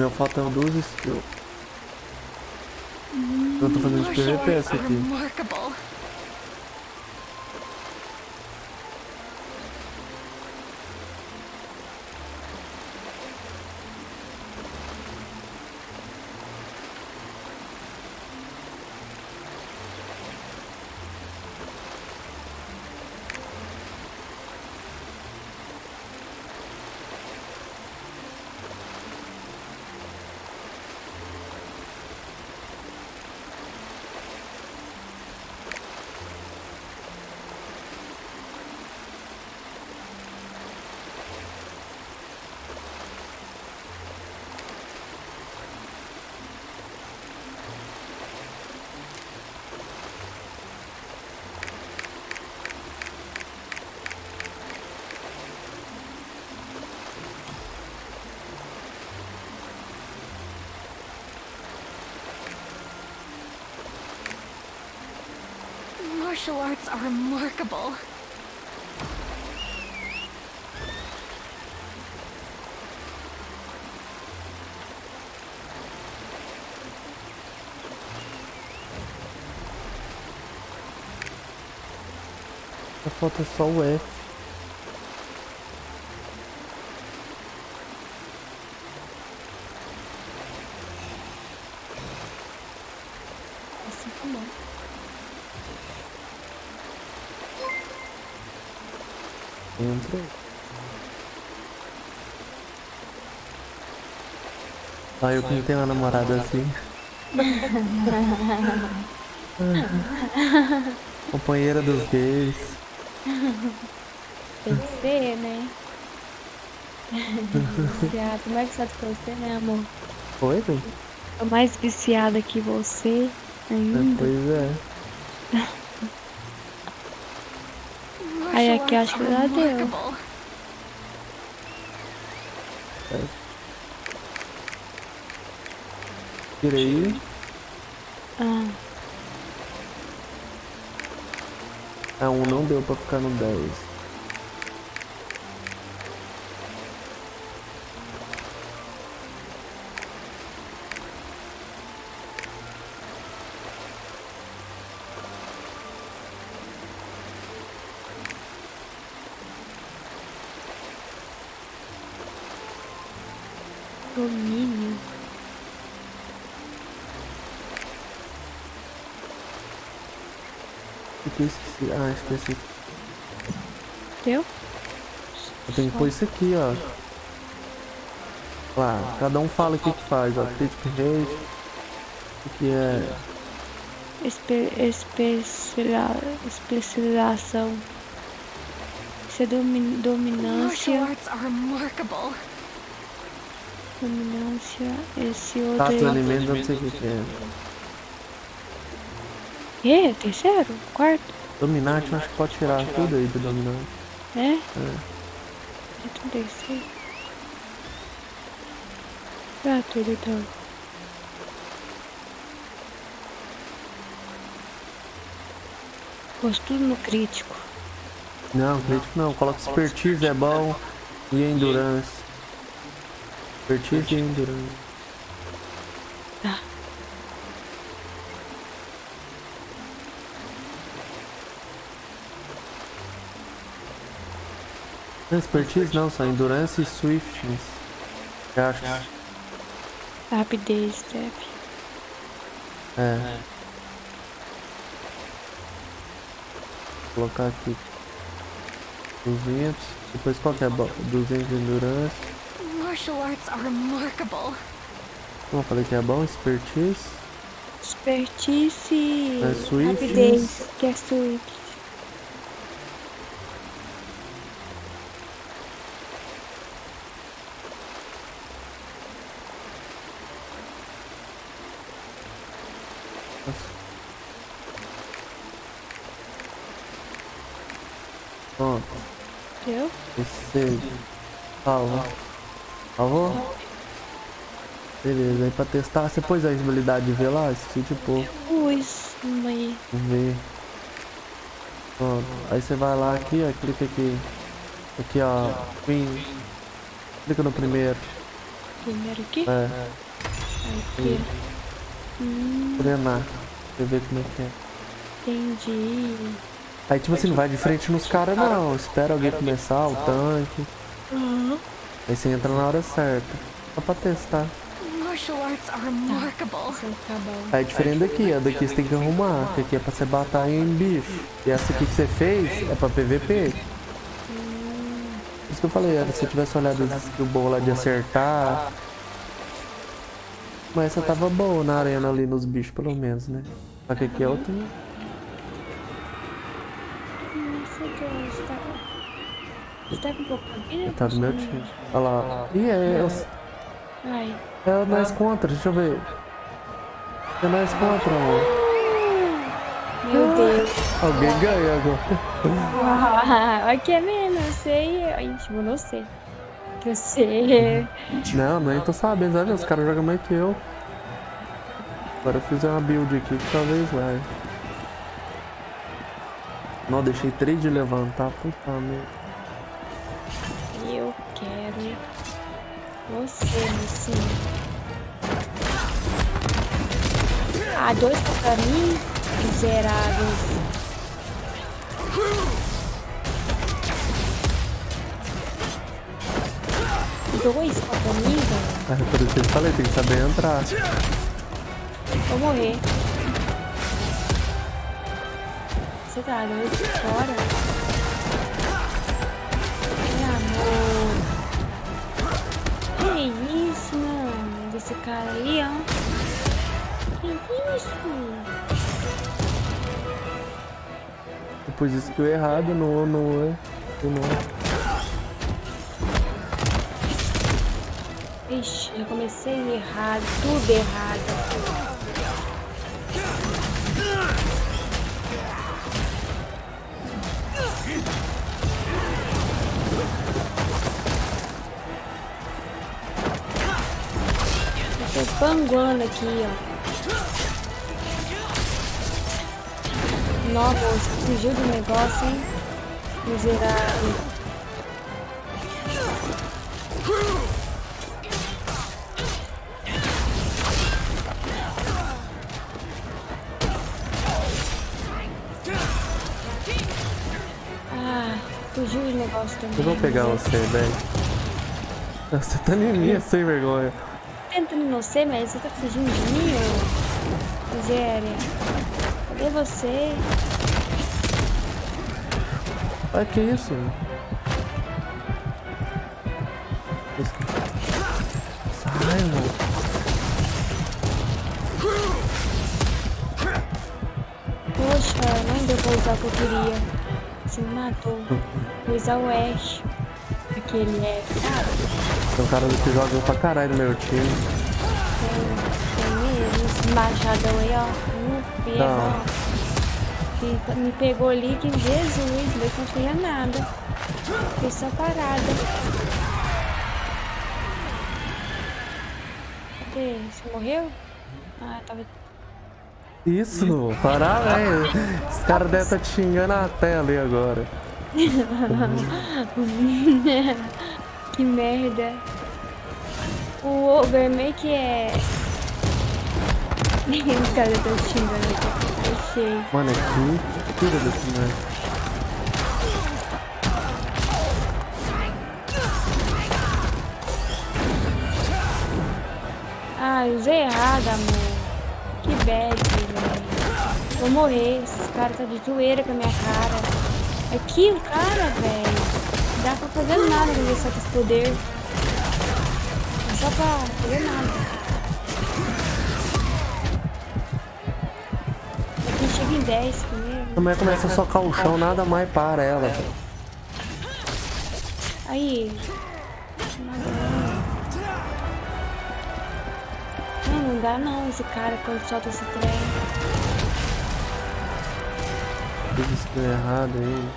Meu faltam duas skills. Eu tô fazendo de Martial PVP essa aqui. Are remarkable. Só falta só o F. Assim tá bom. Entra. Eu que não tenho uma namorada assim. *laughs* Companheira dos gays. Tem que ser, né? Viciada. Como é que você, né, amor? Oi, velho? Tô mais viciada que você É, ainda. Pois é. Aí aqui acho que já deu. remarkable. Tira aí. Ah, A 1 não deu pra ficar no 10. Esqueci? Ah, esqueci. Deu? Eu tenho que pôr isso aqui, ó. Lá, cada um fala o que que faz, ó. Rate. O que é. Espe especiala especialização. Isso é domi Martial dominância. Dominância. Esse Tato outro. alimentos, eu não sei o que é. É, terceiro? Quarto? Dominante, eu acho que pode tirar tudo aí do dominante. É? É. É terceiro. Pra tudo então. Pôs tudo no crítico. Não, crítico não. Coloca expertise é bom e endurance. Expertise e endurance. Não, expertise não, só endurance e swiftness. Eu acho Rapidez, step. é. Vou colocar aqui 200. Depois qual que é bom? 200 de endurance. Martial arts are remarkable. Como eu falei que é bom? Expertise. Expertise. É Swift. Rapidez, que é Swift. Pronto. Eu? Você. Salvo. Salvo? Beleza, aí pra testar, você pôs a habilidade de ver lá? Assisti tipo. Pus, mãe. Ver. Pronto. Aí você vai lá aqui, ó, clica aqui. Aqui, ó. Queen. Clica no primeiro. Primeiro aqui? É. Aqui. Hum treinar. Pra ver como é que é. entendi. Aí tipo assim, não vai de frente nos caras não. Espera alguém começar, o tanque. Aham. Aí você entra na hora certa. Só pra testar. Martial arts are remarkable. Isso tá é diferente daqui, a daqui você tem que arrumar, que aqui é pra você batalhar em bicho. E essa aqui que você fez é pra PVP. Isso que eu falei, era se você tivesse olhado as skill boa lá de acertar. Mas essa tava boa na arena ali nos bichos, pelo menos, né? Só que aqui é outra. Tá. Você tá com pouca vida? Tá do meu time. Olha lá. Ih, é, é, Ai. é nós contra, deixa eu ver. É nós contra, amor. Meu Deus. Alguém ganha agora. *laughs* Ah, aqui é menos, eu sei. Ai, Gente, eu não sei. Você. Não, nem tô sabendo, sabe? Os caras jogam mais que eu. Agora eu fiz uma build aqui que talvez vai. Não, deixei três de levantar, puta merda. Eu quero você, mocinho. Ah, dois pra mim, miseráveis. Dois pra mim, velho. Ah, por isso que eu falei, tem que saber entrar. Vou morrer. Você tá doido fora? Meu amor. Que isso, mano? Desse cara aí, ó. Que isso? Eu pus skill errado no. no. no. Ixi, eu comecei errado, tudo errado. Eu tô panguando aqui, ó. Nossa, fugiu do negócio, hein? Miserável. Fugiu do negócio também. Eu vou pegar você, velho. Você tá em mim, sem vergonha. tentando em você, mas você tá fugindo de mim, ô miséria. Cadê você? Ah, que isso? Sai, mano. Poxa, não deu pra usar o que eu queria. Me matou. Vou usar o Ash. Aquele é, sabe? Tem um cara que joga pra caralho no meu time. Tem, tem mesmo. Esse machadão aí, ó. Pego, Não. ó. Que me pegou ali que Jesus, não conseguia nada. Fiquei só parada. Cadê? Você morreu? Ah, tava Isso, parabéns. Os caras devem estar te xingando até ali agora. *laughs* que merda. O Overmake que é. *laughs* Os caras estão xingando aqui. Achei. Mano, é que tira desse merda. Ah, eu usei errado, amor. Que bad. Vou morrer. Esses caras tá de zoeira com a minha cara. Aqui o cara, velho. Não dá pra fazer nada com esse poder. É só pra fazer nada. Aqui chega em 10 primeiro. A mulher começa a socar o chão, nada mais para ela. Aí. Não, não dá não, esse cara quando solta esse trem. Fiz isso errado aí.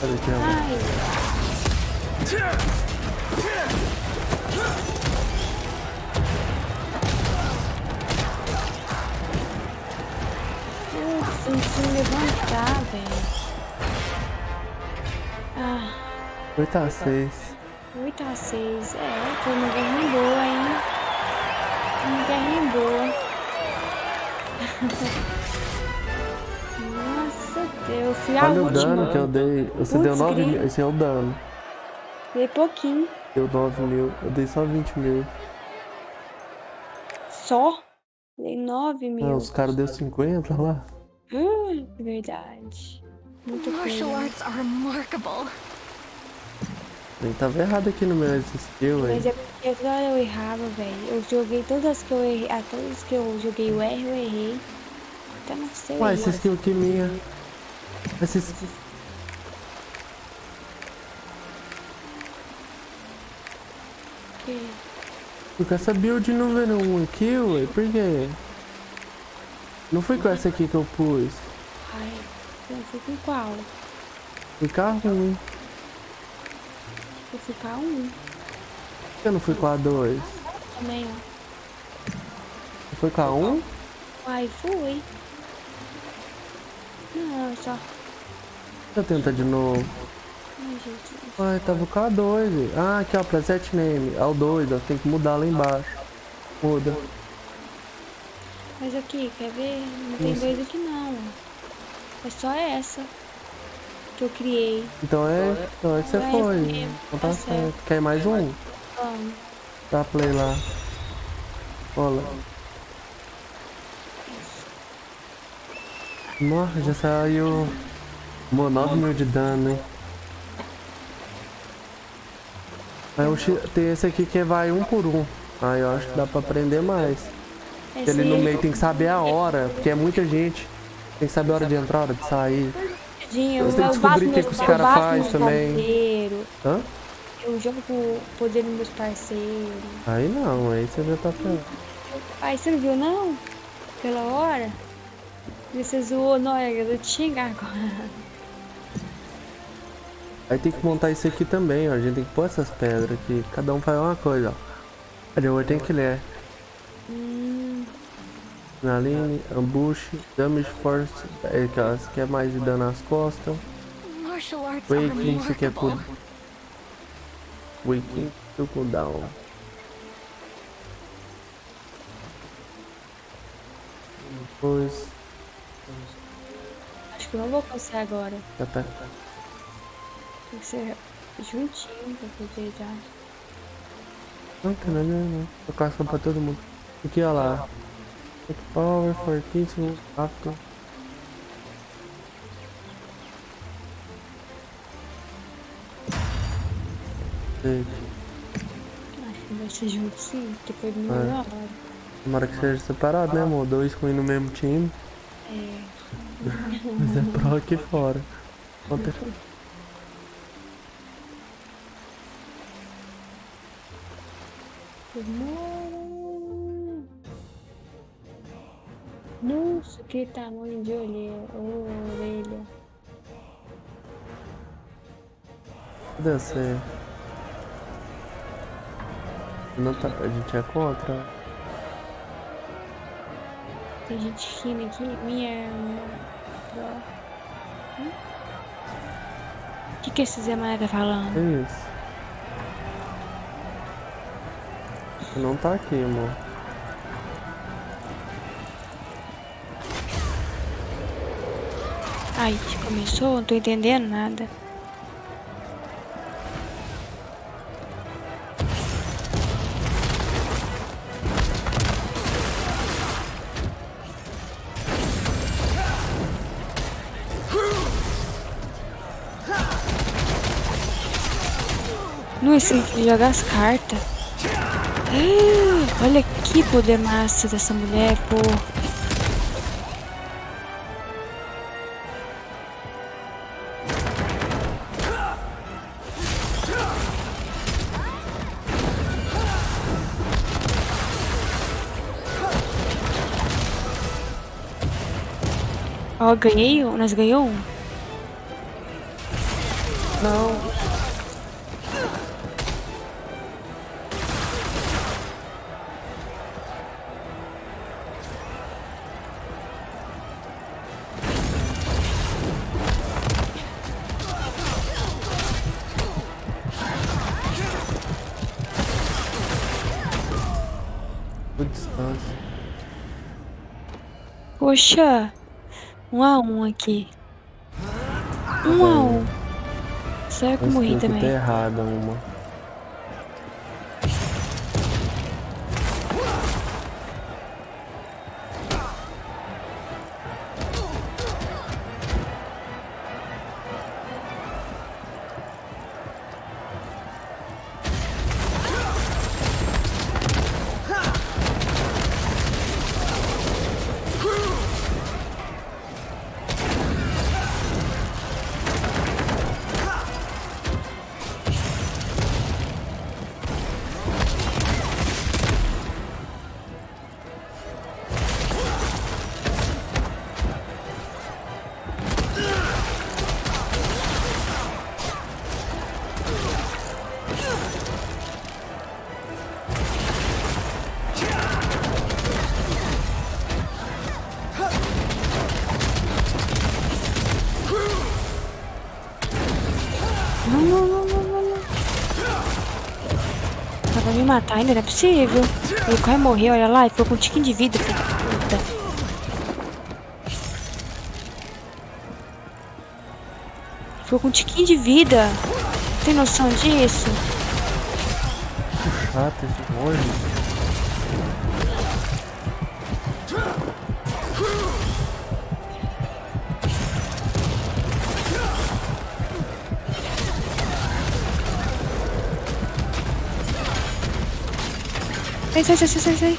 Cadê que é Tem que levantar, velho. Ah. 8 a 6. 8 a 6. É, foi uma guerrinha boa, hein? Uma guerrinha boa. *laughs* Nossa Deus, fui a Olha o dano que eu dei. Você Putz, deu 9 grilo. mil. Esse é o dano. Dei pouquinho. Deu 9 mil. Eu dei só 20 mil. Só? Dei 9 Ah, mil. os caras deu 50 lá. Hum, verdade. Muito Martial coisa. arts are remarkable. Nem tava errado aqui no meu skill, Mas é porque toda hora eu errava, velho. Eu joguei todas as que eu errei. Ah, todas as que eu joguei o R, eu errei. Até não sei. Ué, essa skill aqui minha. Essa skill. Que- Porque essa build não veio um aqui, ué. Por quê? Não foi com essa aqui que eu pus. Ai, eu fui com qual? Ficar ruim. Eu fui com a 1 Por que eu não fui com a 2? também. Você foi com a 1? Ai, fui. Não, só. Deixa eu tentar de novo. Ai, Jesus. Ai, tava com a 2. velho. Ah, aqui ó, preset name. É o 2, ó. Tem que mudar lá embaixo. Muda. Mas aqui, quer ver? Não tem dois aqui não. É só essa que eu criei. Então é. Então é que você Não é foi. mesmo, Então tá tá certo. certo. Quer mais um? Vamos. Dá play lá. Olha. Nossa, já saiu. Mano, 9 mil de dano, hein? Aí X- tem esse aqui que vai um por um. Aí eu acho que dá pra aprender mais. Esse Ele no meio tem que saber a hora, porque é muita gente. Tem que saber a hora de entrar, a hora de sair. Dinho, Você tem que eu bato descobrir o que que os eu cara bato faz meus também. parceiros, Hã? Eu jogo com o poder dos meus parceiros. Aí não, aí você já tá ferrado. Ai, você não viu não? Pela hora? Você zoou na hora do xingar agora. Aí tem que montar isso aqui também, ó. A gente tem que pôr essas pedras aqui. Cada um faz uma coisa, ó. Cadê o tem que ler? Hum, Naline, ambush, damage force, é aquelas que é mais de dano nas costas. Martial arts are Waking, isso aqui é por. Waking, to cooldown. Depois. acho que eu não vou conseguir agora. Já tá. Tem que ser juntinho pra poder já. Não, tem nada não. Eu casco pra todo mundo. Aqui, ó lá. Power, 14 segundos rápido. Acho que vai ser junto sim, porque foi no É. hora. Tomara que seja separado, né, amor? Dois ruins no mesmo time. É. Mas é pro aqui fora. Conta- Demora. Nossa, que tamanho de orelha. Ô, orelha. Cadê você? Não tá, a gente é contra. Tem gente fina aqui. Minha. Hum? O que, que esse Zé Mané tá falando? É isso. Você não tá aqui, amor. Ai, começou? Não tô entendendo nada. Não, esse que joga as cartas. *gasps* Olha que poder massa dessa mulher, pô. Ó, ganhei um. Nós ganhou um. Não. Por distância. Poxa, um a um aqui. Um a um. Será que eu morri também? ter errada uma. Ainda, não é possível. O cara morreu, olha lá, e ficou com um tiquinho de vida, puta. Ficou com um tiquinho de vida. Tem noção disso? Chato esse monge. Sai, sai, sai, sai, sai.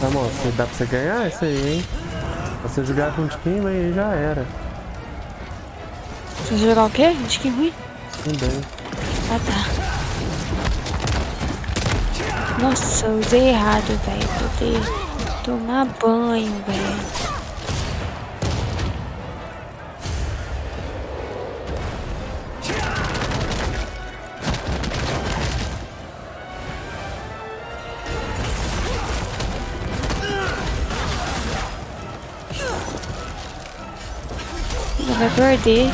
Tá, moço, dá pra você ganhar isso aí, hein? Você jogar com um time aí já era. Você jogar o quê? Um tiquinho ruim? Também. Ah, tá. Nossa, eu usei errado, velho. Botei tomar banho, velho. Vai perder.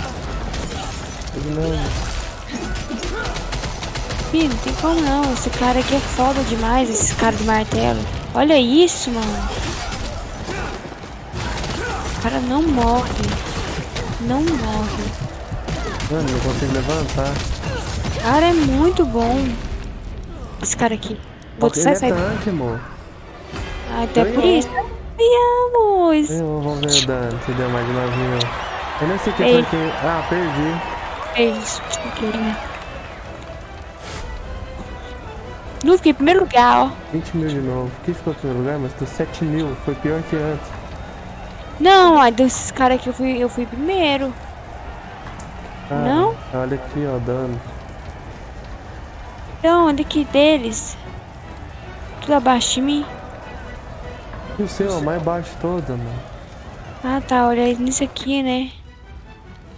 Não. Ih, não tem como não. Esse cara aqui é foda demais, esse cara do martelo. Olha isso, mano. O cara não morre. Não morre. Mano, não consigo levantar. Cara é muito bom. Esse cara aqui. Vou Ele sai, é sai. amor. Ah, até por Ganhou. isso. Ganhamos. Eu vou ver o dano, se deu mais de 9 mil. Eu nem sei que Ei. que. Ah, perdi. É isso, querer. Não fiquei em primeiro lugar, ó. 20 mil de novo. Quem ficou em primeiro lugar? Mas tô 7 mil. Foi pior que antes. Não, aí desses caras aqui eu fui, eu fui primeiro. Ah, Não? Olha aqui, ó, dano. Então, olha aqui deles. Tudo abaixo de mim. O seu, ó, mais baixo todo, mano. Ah, tá. Olha nisso aqui, né?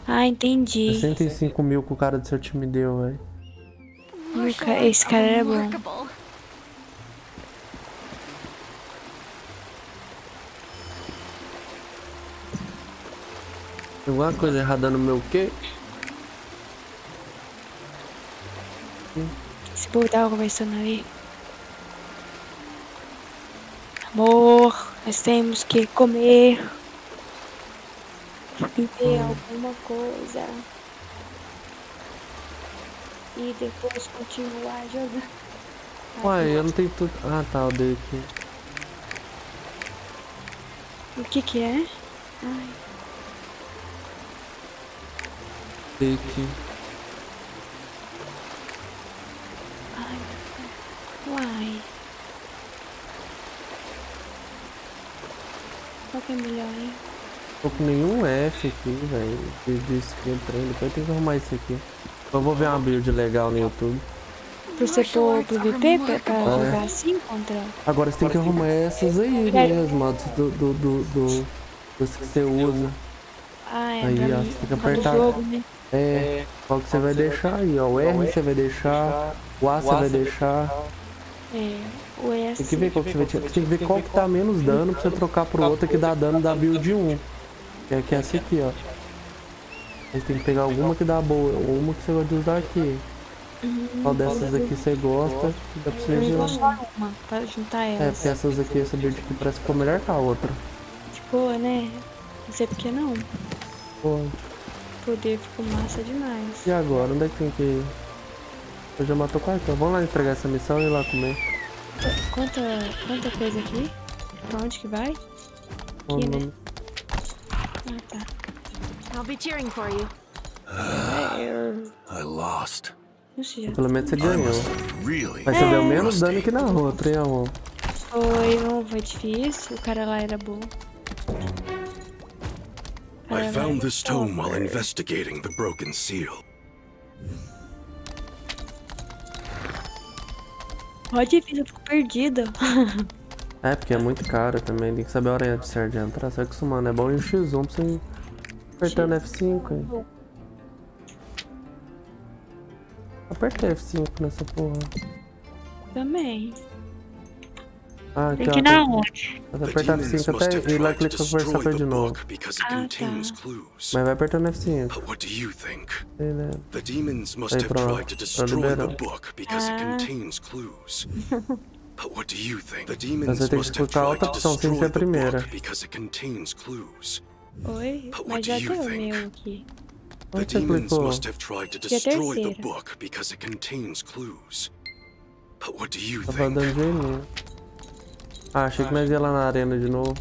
Ah, entendi. 65 mil que o cara do seu time deu, velho. Esse cara era bom. Tem alguma coisa errada no meu quê? Esse povo tava conversando ali. Amor, nós temos que comer. Viver alguma coisa. E depois continuar jogando. Uai, eu não tenho tudo. Ah, tá, eu dei aqui. O que que é? Ai, Dei aqui. ai. Uai. Qual que é melhor, hein? Tô com nenhum F aqui, velho. De, de skill treino. Depois tem que arrumar isso aqui. Eu vou ver uma build legal no YouTube. Pra você pôr PVP pra, pra É. jogar assim contra. Agora você tem que arrumar essas aí É. mesmo, modos do, do, do, do, dos que você usa. Ah, é Aí, pra ó, mim, por causa do apertado. jogo, né? É, qual que você vai deixar aí, ó. O R você vai deixar, o A você vai deixar. É, o S. Tem que ver qual que você vai tirar. Tem que ver qual que tá menos dano pra você trocar pro outro que dá dano da build 1. É, que é essa aqui, ó. Aí tem que pegar alguma que dá boa, uma que você gosta de usar aqui. Qual dessas aqui você gosta, dá pra você Eu vou só uma, pra juntar É, elas. porque essas aqui, essa build aqui parece que ficou melhor que a outra. Ficou, né? Não sei por que não. Pô, poder ficou massa demais. e agora? Onde é que tem que ir? Eu já matou quase. Vamos lá entregar essa missão e ir lá comer. Quanta, quanta coisa aqui? Pra onde que vai? Vamos, né? Ah, tá. I'll be cheering for you. I lost. Pelo menos você I ganhou. Mas você deu menos dano que na outra, hein, amor? foi, não foi difícil. O cara lá era bom. I found this tome while investigating the broken seal. Pode vir, eu fico perdida. *laughs* É, porque é muito caro também. Tem que saber a hora certa de entrar. Você vai acostumando. É bom em X1 pra você ir apertando F5 aí. Aperta F5 nessa porra. Também. Ah, Tem aqui, que ó. ir na onde? Vai apertar demons F5 must até lá e conversar destroy pra the de novo. Ah, tá. Mas vai apertando F5. But what do you think? Sei, né? The demons must Aí have pronto, tried to tá destroy the liberado. book because it Ah. contains clues. *laughs* But what do you think? The Mas demons que must have colocar tried outra to opção destroy a the primeira. book because it contains clues. Oi? But what Mas do já you deu meu aqui. The Onde você demons must have tried to Que a destroy the terceira. book because it contains clues. But what do you Tava think? dando gelinho. Ah, achei que nós ia lá na arena de novo.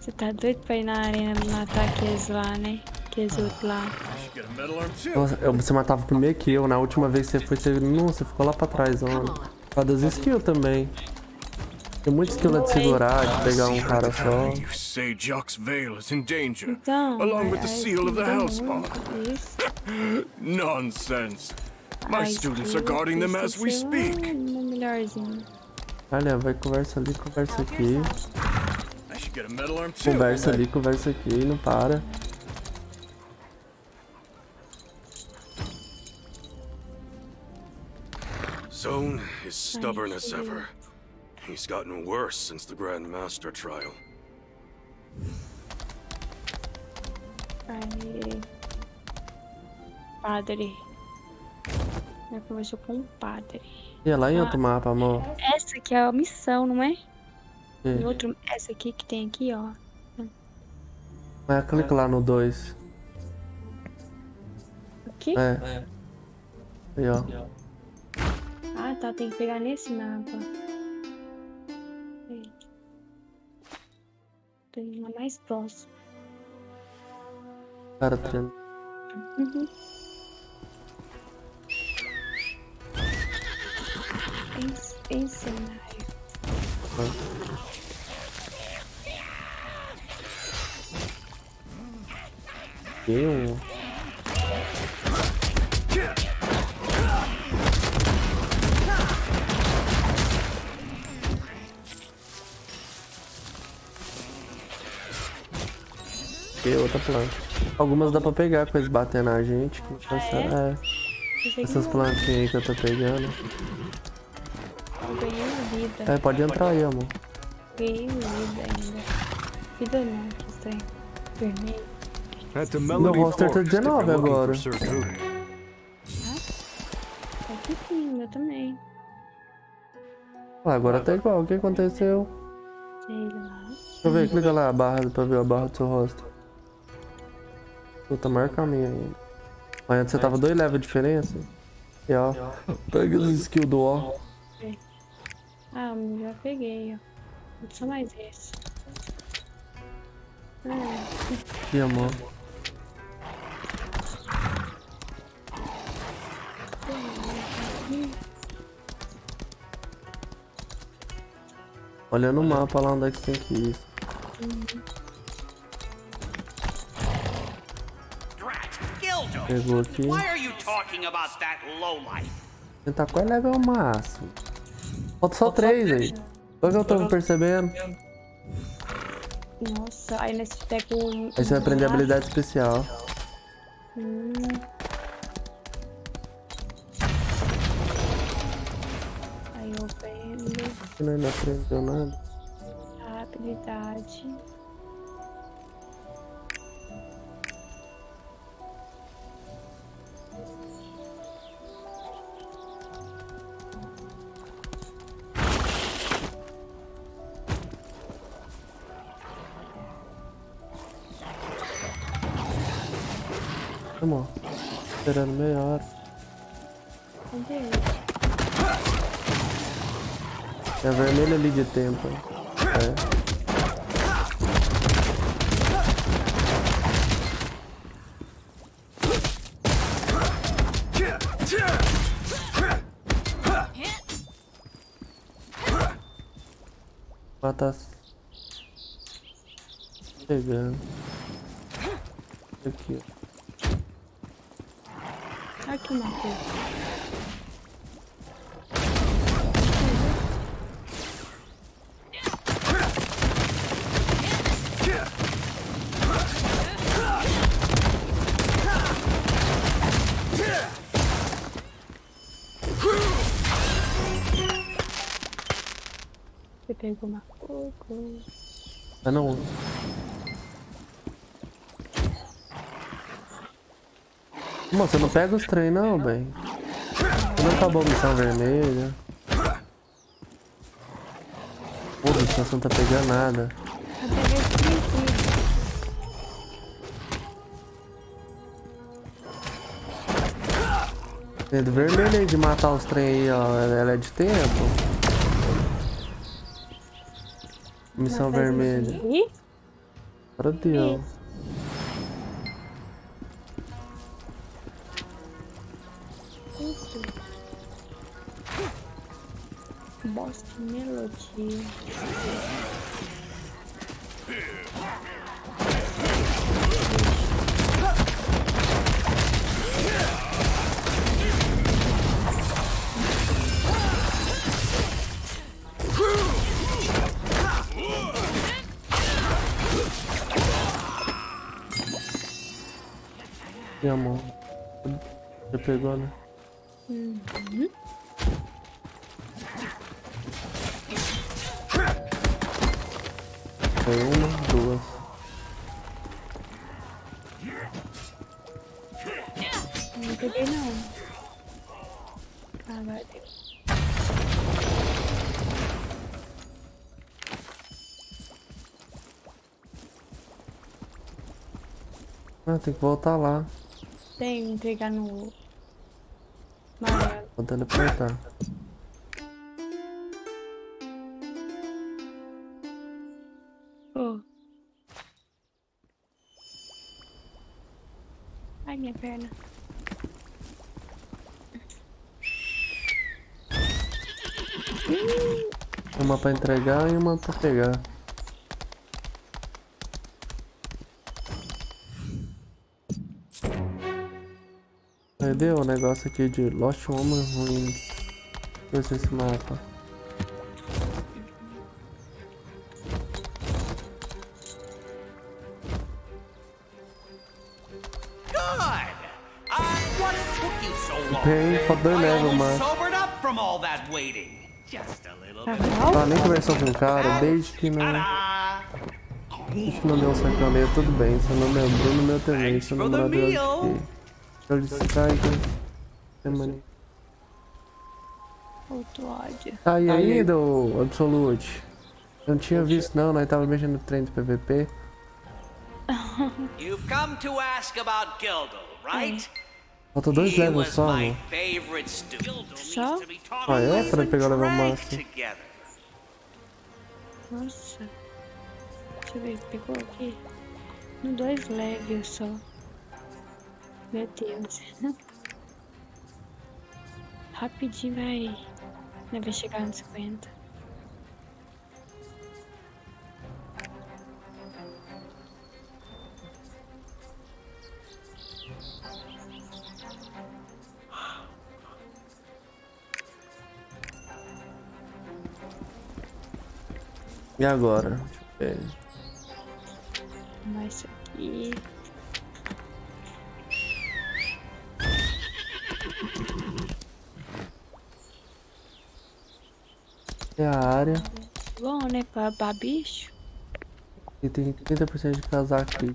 Você tá doido pra ir na arena matar aqueles lá, né? Aqueles outros lá. A. Nossa, você matava primeiro que eu. Na última vez que você foi, você. Nossa, você ficou lá pra trás, ó. Causa das skills também. Tem muita skill lá de segurar, de pegar um cara só. You say Jock's Vale is in danger, Então. along with the a seal of the Hellspawn. *laughs* Nonsense. My students are guarding them as we speak. Olha, vai conversa ali, conversa aqui. I should get a metal arm too. Conversa ali, conversa aqui, não para. Zone is stubborn as ever. He's gotten worse since the Grand Master trial. Aí. Padre. Já começou com um padre. E é lá em outro mapa, amor. Essa aqui é a missão, não é? E- E outro, essa aqui que tem aqui, ó. Mas clica lá no 2. Aqui? É. Aí, ó. Ah, tá. Tem que pegar nesse mapa. Tem uma mais próxima. Cara, treino. Uhum. Cenário. Tem um. E outra planta. Algumas dá pra pegar com eles batendo na gente. Que não cansa- é. Que Essas plantinhas aí que eu tô pegando. Eu ganhei uma vida. É, pode entrar aí, amor. Ganhei uma vida ainda. Vida não, que estranho. Vermelho. Meu roster tá 19 agora. Tá aqui sim, meu também. Ah, agora tá igual. O que aconteceu? Sei lá. Deixa eu ver, clica lá a barra pra ver a barra do seu rosto. Puta, marca a minha ainda. Mas antes você tava dois levels de diferença. E ó, *laughs* pega os skills do ó. Ah, já peguei, ó. Só mais esse. Ah, E amor. Olha no mapa lá onde é que tem que ir. Drat, Pegou aqui. Why are you talking about that lowlife? Tentar qual é level máximo? Falta só três aí. Qual que eu tô percebendo? Nossa, aí nesse um. Aí você vai aprender a habilidade especial. Hum. Aí eu aprendo Você não aprendeu nada. a habilidade. Esperando meia hora. É a vermelha ali de tempo. É. Mata. Chegando. Aqui, ó. Aqui, Matheus. Você pegou uma coco. Ah não. Mano, você não pega os trem não, bem. Não acabou a missão vermelha. Foda-se, você não tá pegando nada. Eu peguei esse aqui. Dedo vermelho aí de matar os trem aí, ó. Ela é de tempo. Missão faz vermelha. Meu Deus. Melodia. E amor. Você pegou, né? Uhum. Foi uma, duas. Não peguei não. Ah. Ah, tem que voltar lá. Tem entregar no. Vou teleportar. Perna. Uma pra entregar e uma pra pegar. Aí deu o negócio aqui de Lost Woman ruim. Deixa esse mapa. A little Tá bit. mal? Tá nem conversou com o cara desde que não. Desde que não deu um sacaneio, tudo bem. Seu nome é Bruno, meu também. Seu for the namorado é o? Show de Skype. Semana. Outro ódio. Tá aí ainda, o Absolute? Eu não tinha visto não, nós tava mexendo no trem do PVP. *laughs* You've come to ask about Gildo, right? Falta dois levels só, mano. Só? Ah, é? Pra pegar o level máximo. Nossa. Deixa eu ver, pegou aqui? No dois levels só. Meu Deus. *laughs* Rapidinho vai. Vai chegar nos 50. E agora? Deixa eu ver. isso aqui. É a área. Bom, né? Pra, pra bicho. E tem 30% de casaco aqui.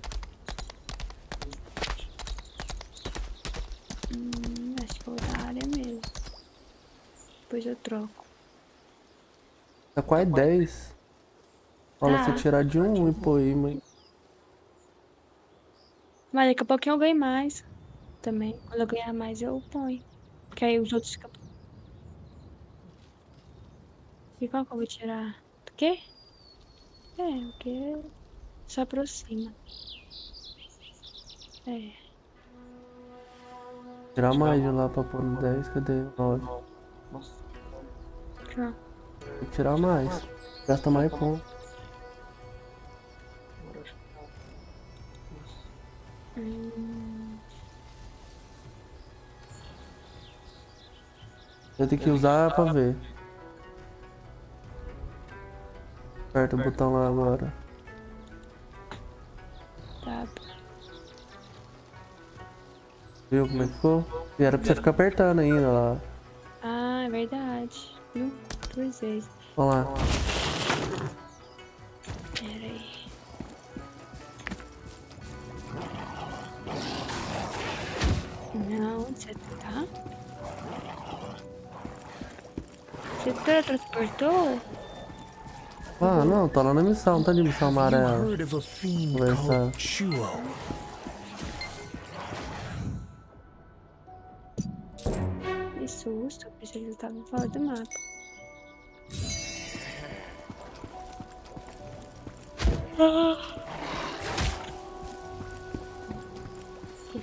Hum, acho que vou dar área mesmo. Depois eu troco. Tá quase 10. Olha, Tá. você tirar de um e pôr aí, mãe. Mas daqui a pouquinho eu ganho mais. Também. Quando eu ganhar mais, eu ponho. Que aí os outros ficam. E qual que eu vou tirar? Do quê? É, o que se aproxima. É. Tirar mais de lá pra pôr no 10, cadê? 9. Pronto. Tem que tirar mais. Gasta mais ponto. Eu tenho que usar pra ver. Aperta o botão lá agora. tá. Viu como é que ficou? E era pra você ficar apertando ainda lá. Ah, é verdade. Viu? Duas vezes. Olha lá. Tá? Você teletransportou? Ah, não, tá lá na missão, tá de missão amarela. Conversar. Que susto, eu pensei que ele tava fora do mapa.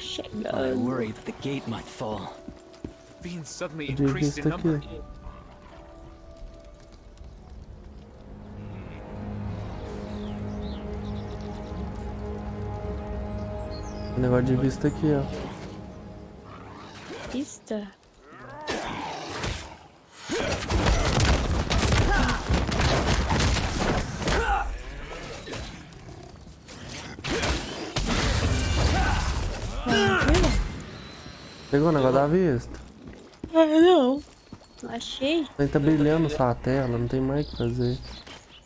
Tô I chegando. worry that the gate might fall. Being suddenly Podia increased in number. aqui. O negócio de vista aqui, ó. Pista? Pegou o negócio da vista? Ah, não. Não achei. Ele tá brilhando só a tela, não tem mais o que fazer.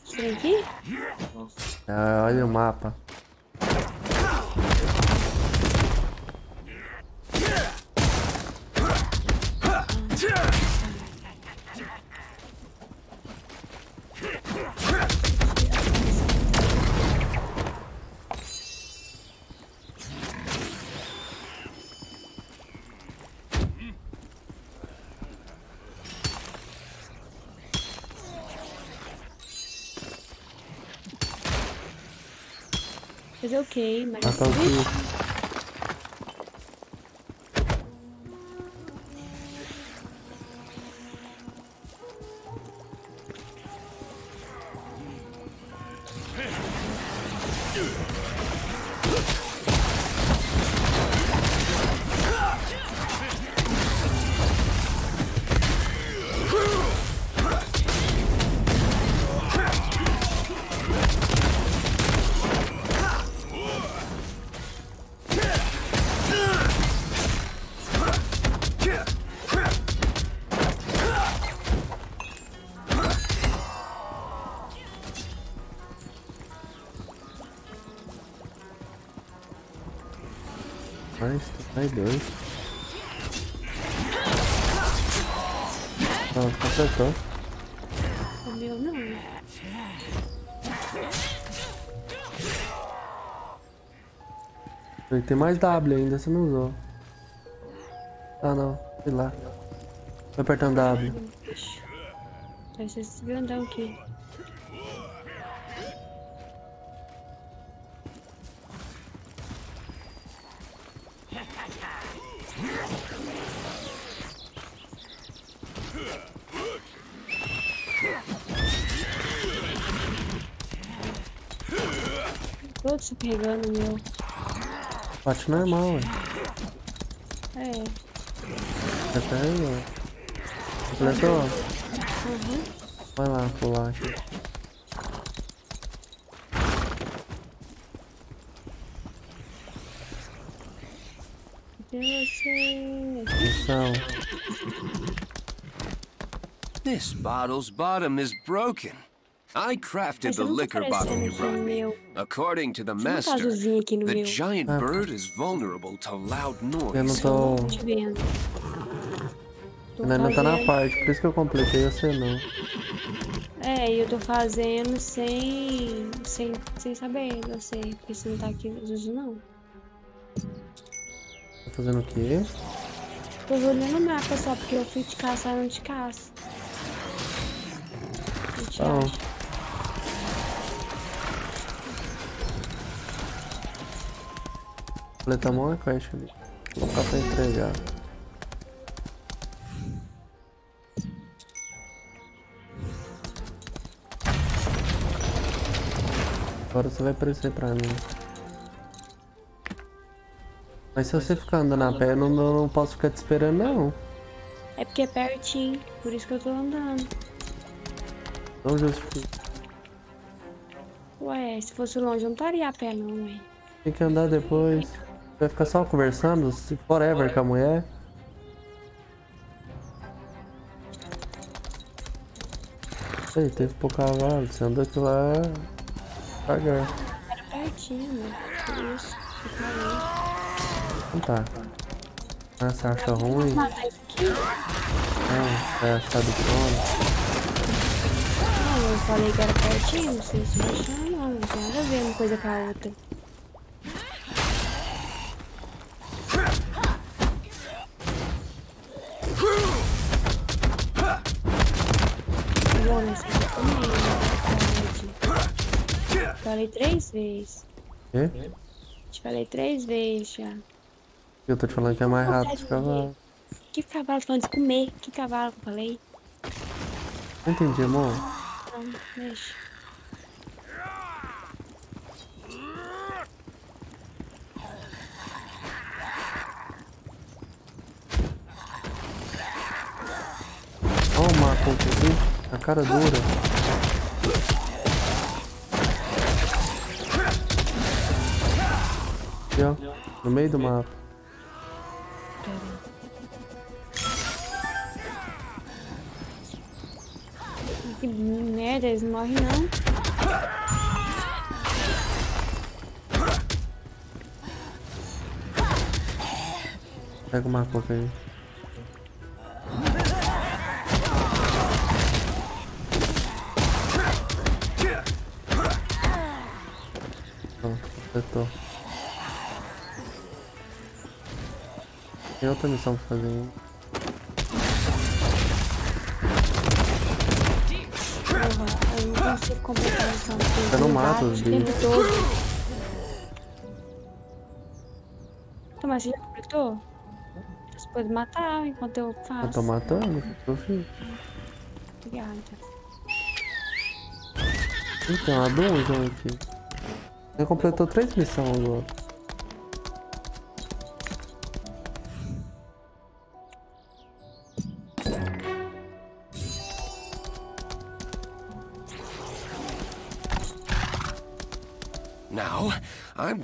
Isso aqui? Ah, olha o mapa. Fazer ok, mas. Ah, tá aqui. Vai dois. Pronto, acertou. O meu não. Tem mais W ainda, você não usou. Ah não, sei lá. Vai apertando W. Vai ser esse grandão aqui. pegando meu. Bate normal, ué. my Já This bottle's bottom is broken. I crafted the eu não tô liquor bottle you brought me. According to the Não tá master, the giant Ah. bird is vulnerable to loud Eu não noise. tô. Te. Tô Ainda não tá na parte, por isso que eu completei você não. É, e eu tô fazendo sem, sem, sem saber você, porque você não tá aqui azul não. Tá fazendo o quê? Tô olhando o mapa só, porque eu fui de caça, não de caça. A gente Tá Completamos uma quest ali. Vou colocar pra entregar. Agora você vai aparecer pra mim. Mas se você ficar andando a pé, eu não, eu não posso ficar te esperando não. É porque é pertinho, por isso que eu tô andando. Não justifica. Ué, se fosse longe eu não estaria a pé não, ué. Tem que andar depois. Vai ficar só conversando, se forever com a mulher. Ei, teve pouco cavalo, você andou aqui lá. Devagar. Era pertinho, né? Por isso. Então tá. Ah, você acha ruim? Não, você acha do trono? Não, eu falei que era pertinho, não sei se vai achar não, não tem nada a ver uma coisa com a outra. Bom, nessa aqui também, né? Falei três vezes. Quê? Te falei três vezes já. Eu tô te falando que é mais rápido que cavalo. Que cavalo falando de comer? Que cavalo que eu falei? Não entendi, amor. Não, deixa. Olha o mapa aqui, a cara dura. Aqui, ó, no meio do mapa. Que merda, eles não morrem não. Pega o mapa aí. Pronto, completou. Tem outra missão pra fazer ainda. Eu não a bate os bichos. Então, mas você já completou? Você pode matar enquanto eu Eu faço. tô matando, eu fiz. Obrigada. Tem uma dungeon aqui. Você completou três missões agora.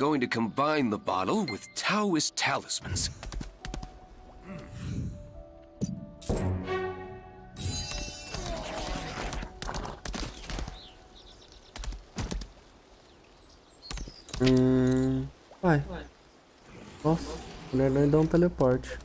Going to combine the bottle with Taoist talismans. Hum. Vai. Nossa, a mulher não dá um teleporte.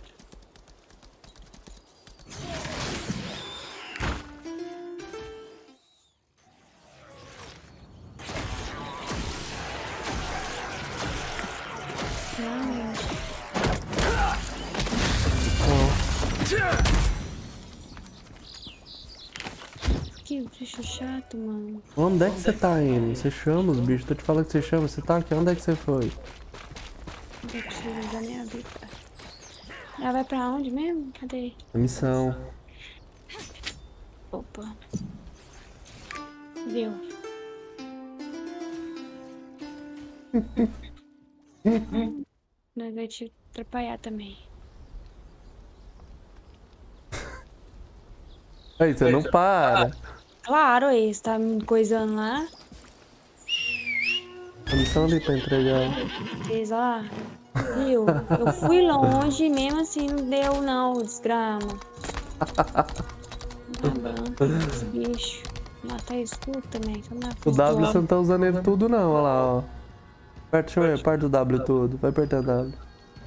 Que você tá indo? Você chama os bichos, tô te falando que você chama, você tá aqui, onde é que você foi? Preciso da minha vida. Ela vai pra onde mesmo? Cadê? A missão. Opa. Viu? *laughs* Nós vai te atrapalhar também. Aí, você não para. Claro, você tá me coisando lá. A missão ali pra entregar. Fez lá. Viu? Eu fui longe, mesmo assim não deu não, desgrama. Tá bom, esse bicho. Matar escudo também, O W você não tá usando ele tudo não, olha lá, ó. Aperta, deixa eu ver, aperta o W tudo. Vai apertando W.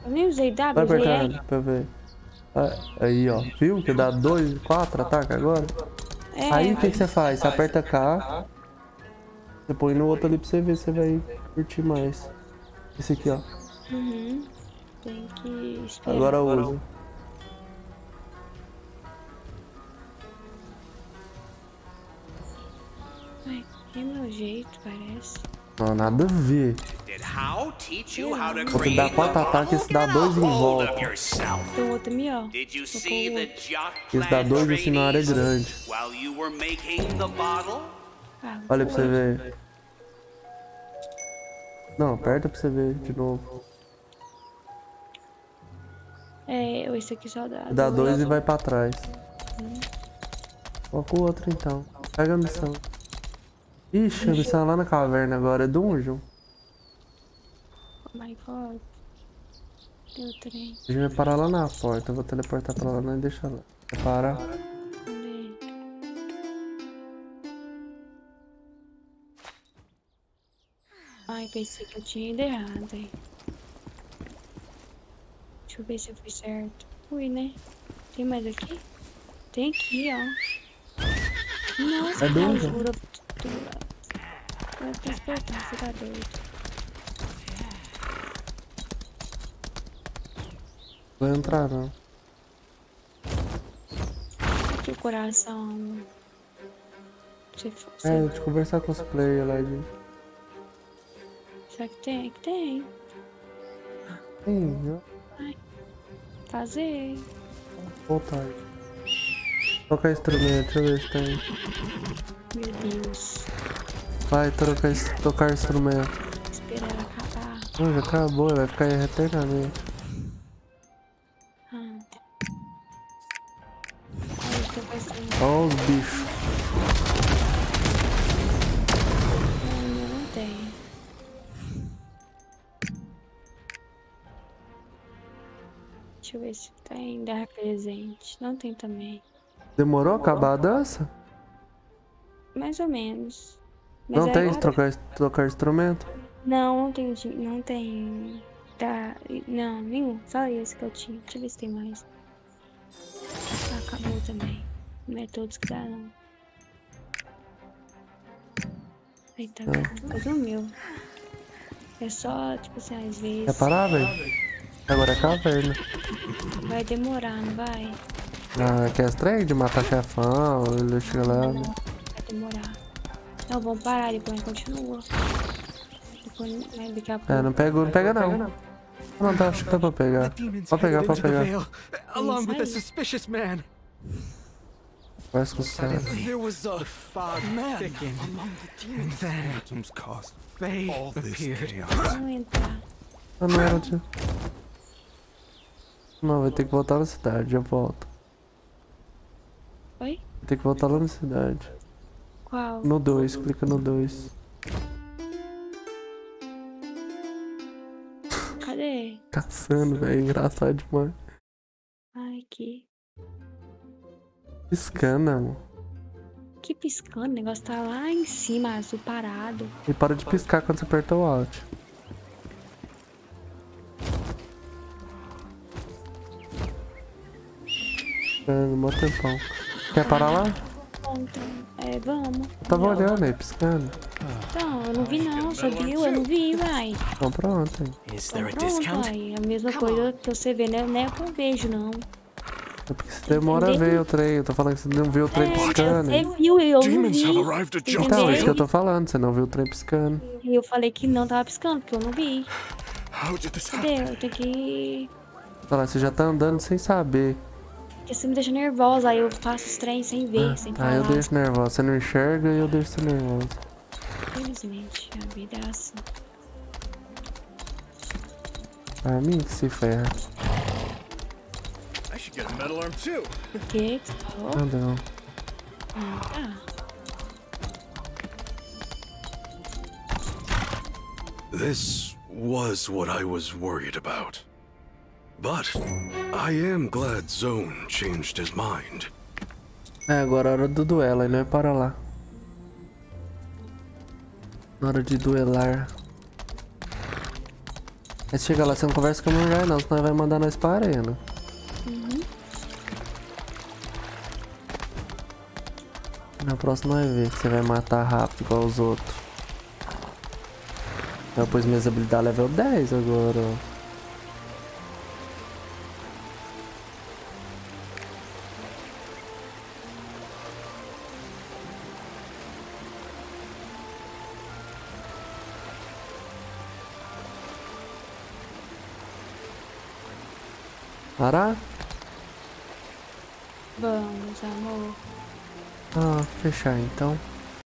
Eu nem usei Vai W, usei apertando R. pra ver. Ah, Aí, ó. Viu que dá dois, quatro ataques agora? É, Aí o que, que você faz? Você aperta K. Você põe no outro ali pra você ver se você vai curtir mais. Esse aqui, ó. Uhum. Tem que esperar. Agora usa. Ai, é meu jeito, parece. Não, nada a ver. Dá the quatro ataques, esse dá dois em volta. Tem outro. Jock Esse dá dois assim na área grande. Ah, Olha pra você ver. Não, aperta pra você ver de novo. É, esse aqui só dá. Dá dois e vai pra trás. Coloca o outro então. Pega a missão. Ixi, a missão lá na caverna agora, é dungeon. Oh my god. Deu trem. A gente vai parar lá na porta, eu vou teleportar pra lá, não deixa lá. Vai parar. Ai, pensei que eu tinha ido errado aí. Deixa eu ver se eu fui certo. Fui, né? Tem mais aqui? Tem aqui, ó. Nossa, É que dungeon. altura. Vai transportar, você tá doido. Vai entrar não. Que coração. Você, você, É, de conversar com os players lá, gente. Será que tem? Que tem. Sim, Fazer. voltar. Trocar instrumento, deixa eu ver se tem. Meu Deus. Vai trocar, tocar instrumento. Esperar acabar. Não, já acabou, vai ficar aí eternamente. Ah. Bichos. Não, tem. Deixa eu ver se tem dar presente. Não tem também. Demorou a acabar a dança? Mais ou menos. Mas Não é- tem trocar, trocar instrumento? Não, não tem. Não tem. Tá. Não, nenhum. Só esse que eu tinha. Deixa eu ver se tem mais. Ah, acabou também. Não é todos que dá, não. Eita, cadê o meu? É só, tipo assim, às vezes. Quer parar, velho? Agora é caverna. Vai demorar, não vai? Ah, quer as trem de matar chefão, ele chega lá. Vai demorar. Não, vamos parar, depois continua. Depois, né, daqui a pouco. É, não pega, não pega não. Não, tá, acho que dá pra pegar. Pode pegar, pode pegar. along with a suspicious man. Vai escutar. There was a fog thicken among the demons. And then Atoms caused they all this appeared. chaos. Não entrar. Ah, não era de... Não, vai ter que voltar na cidade, já volto. Oi? Vai ter que voltar lá na cidade. Qual? No 2, clica no 2. Cadê? Caçando, velho, engraçado demais. Ai, que. Piscando, amor. Que piscando, o negócio tá lá em cima, azul parado. E para de piscar quando você aperta o Alt. Mó tempão. Quer parar lá? Então, é, vamos. Eu tava olhando aí, piscando. Então, eu não vi não, você viu? Eu não vi, vai. Então pronto, hein. Is Então there a pronto, discount? vai. A mesma coisa que você vê, né? Não é que eu vejo, não. É porque você demora a ver o trem. Eu tô falando que você não viu o trem piscando. Você viu e eu não vi. Então, é isso que eu tô falando. Você não viu o trem piscando. E eu falei que não tava piscando, porque eu não vi. Cadê? Eu tenho que... Olha lá, você já tá andando sem saber. Porque você me deixa nervosa, aí eu faço os trens sem ver, sem Ah, eu falar. deixo nervosa. Você não enxerga e eu deixo você nervosa. Infelizmente, a vida é assim. A mim que se ferra. I should get a metal arm too. O que que você falou? Ah, não. Ah, tá. This was what I was worried about. But I am glad Zone changed his mind. É, agora é hora do duelo, aí não é para lá. Na hora de duelar. Aí chega lá, você não conversa com a mulher não, senão vai mandar nós pra arena. Uhum. Na próxima vai ver se você vai matar rápido igual os outros. Eu pus minhas habilidades level 10 agora, ó. Parar? Vamos, amor. Ah, fechar então.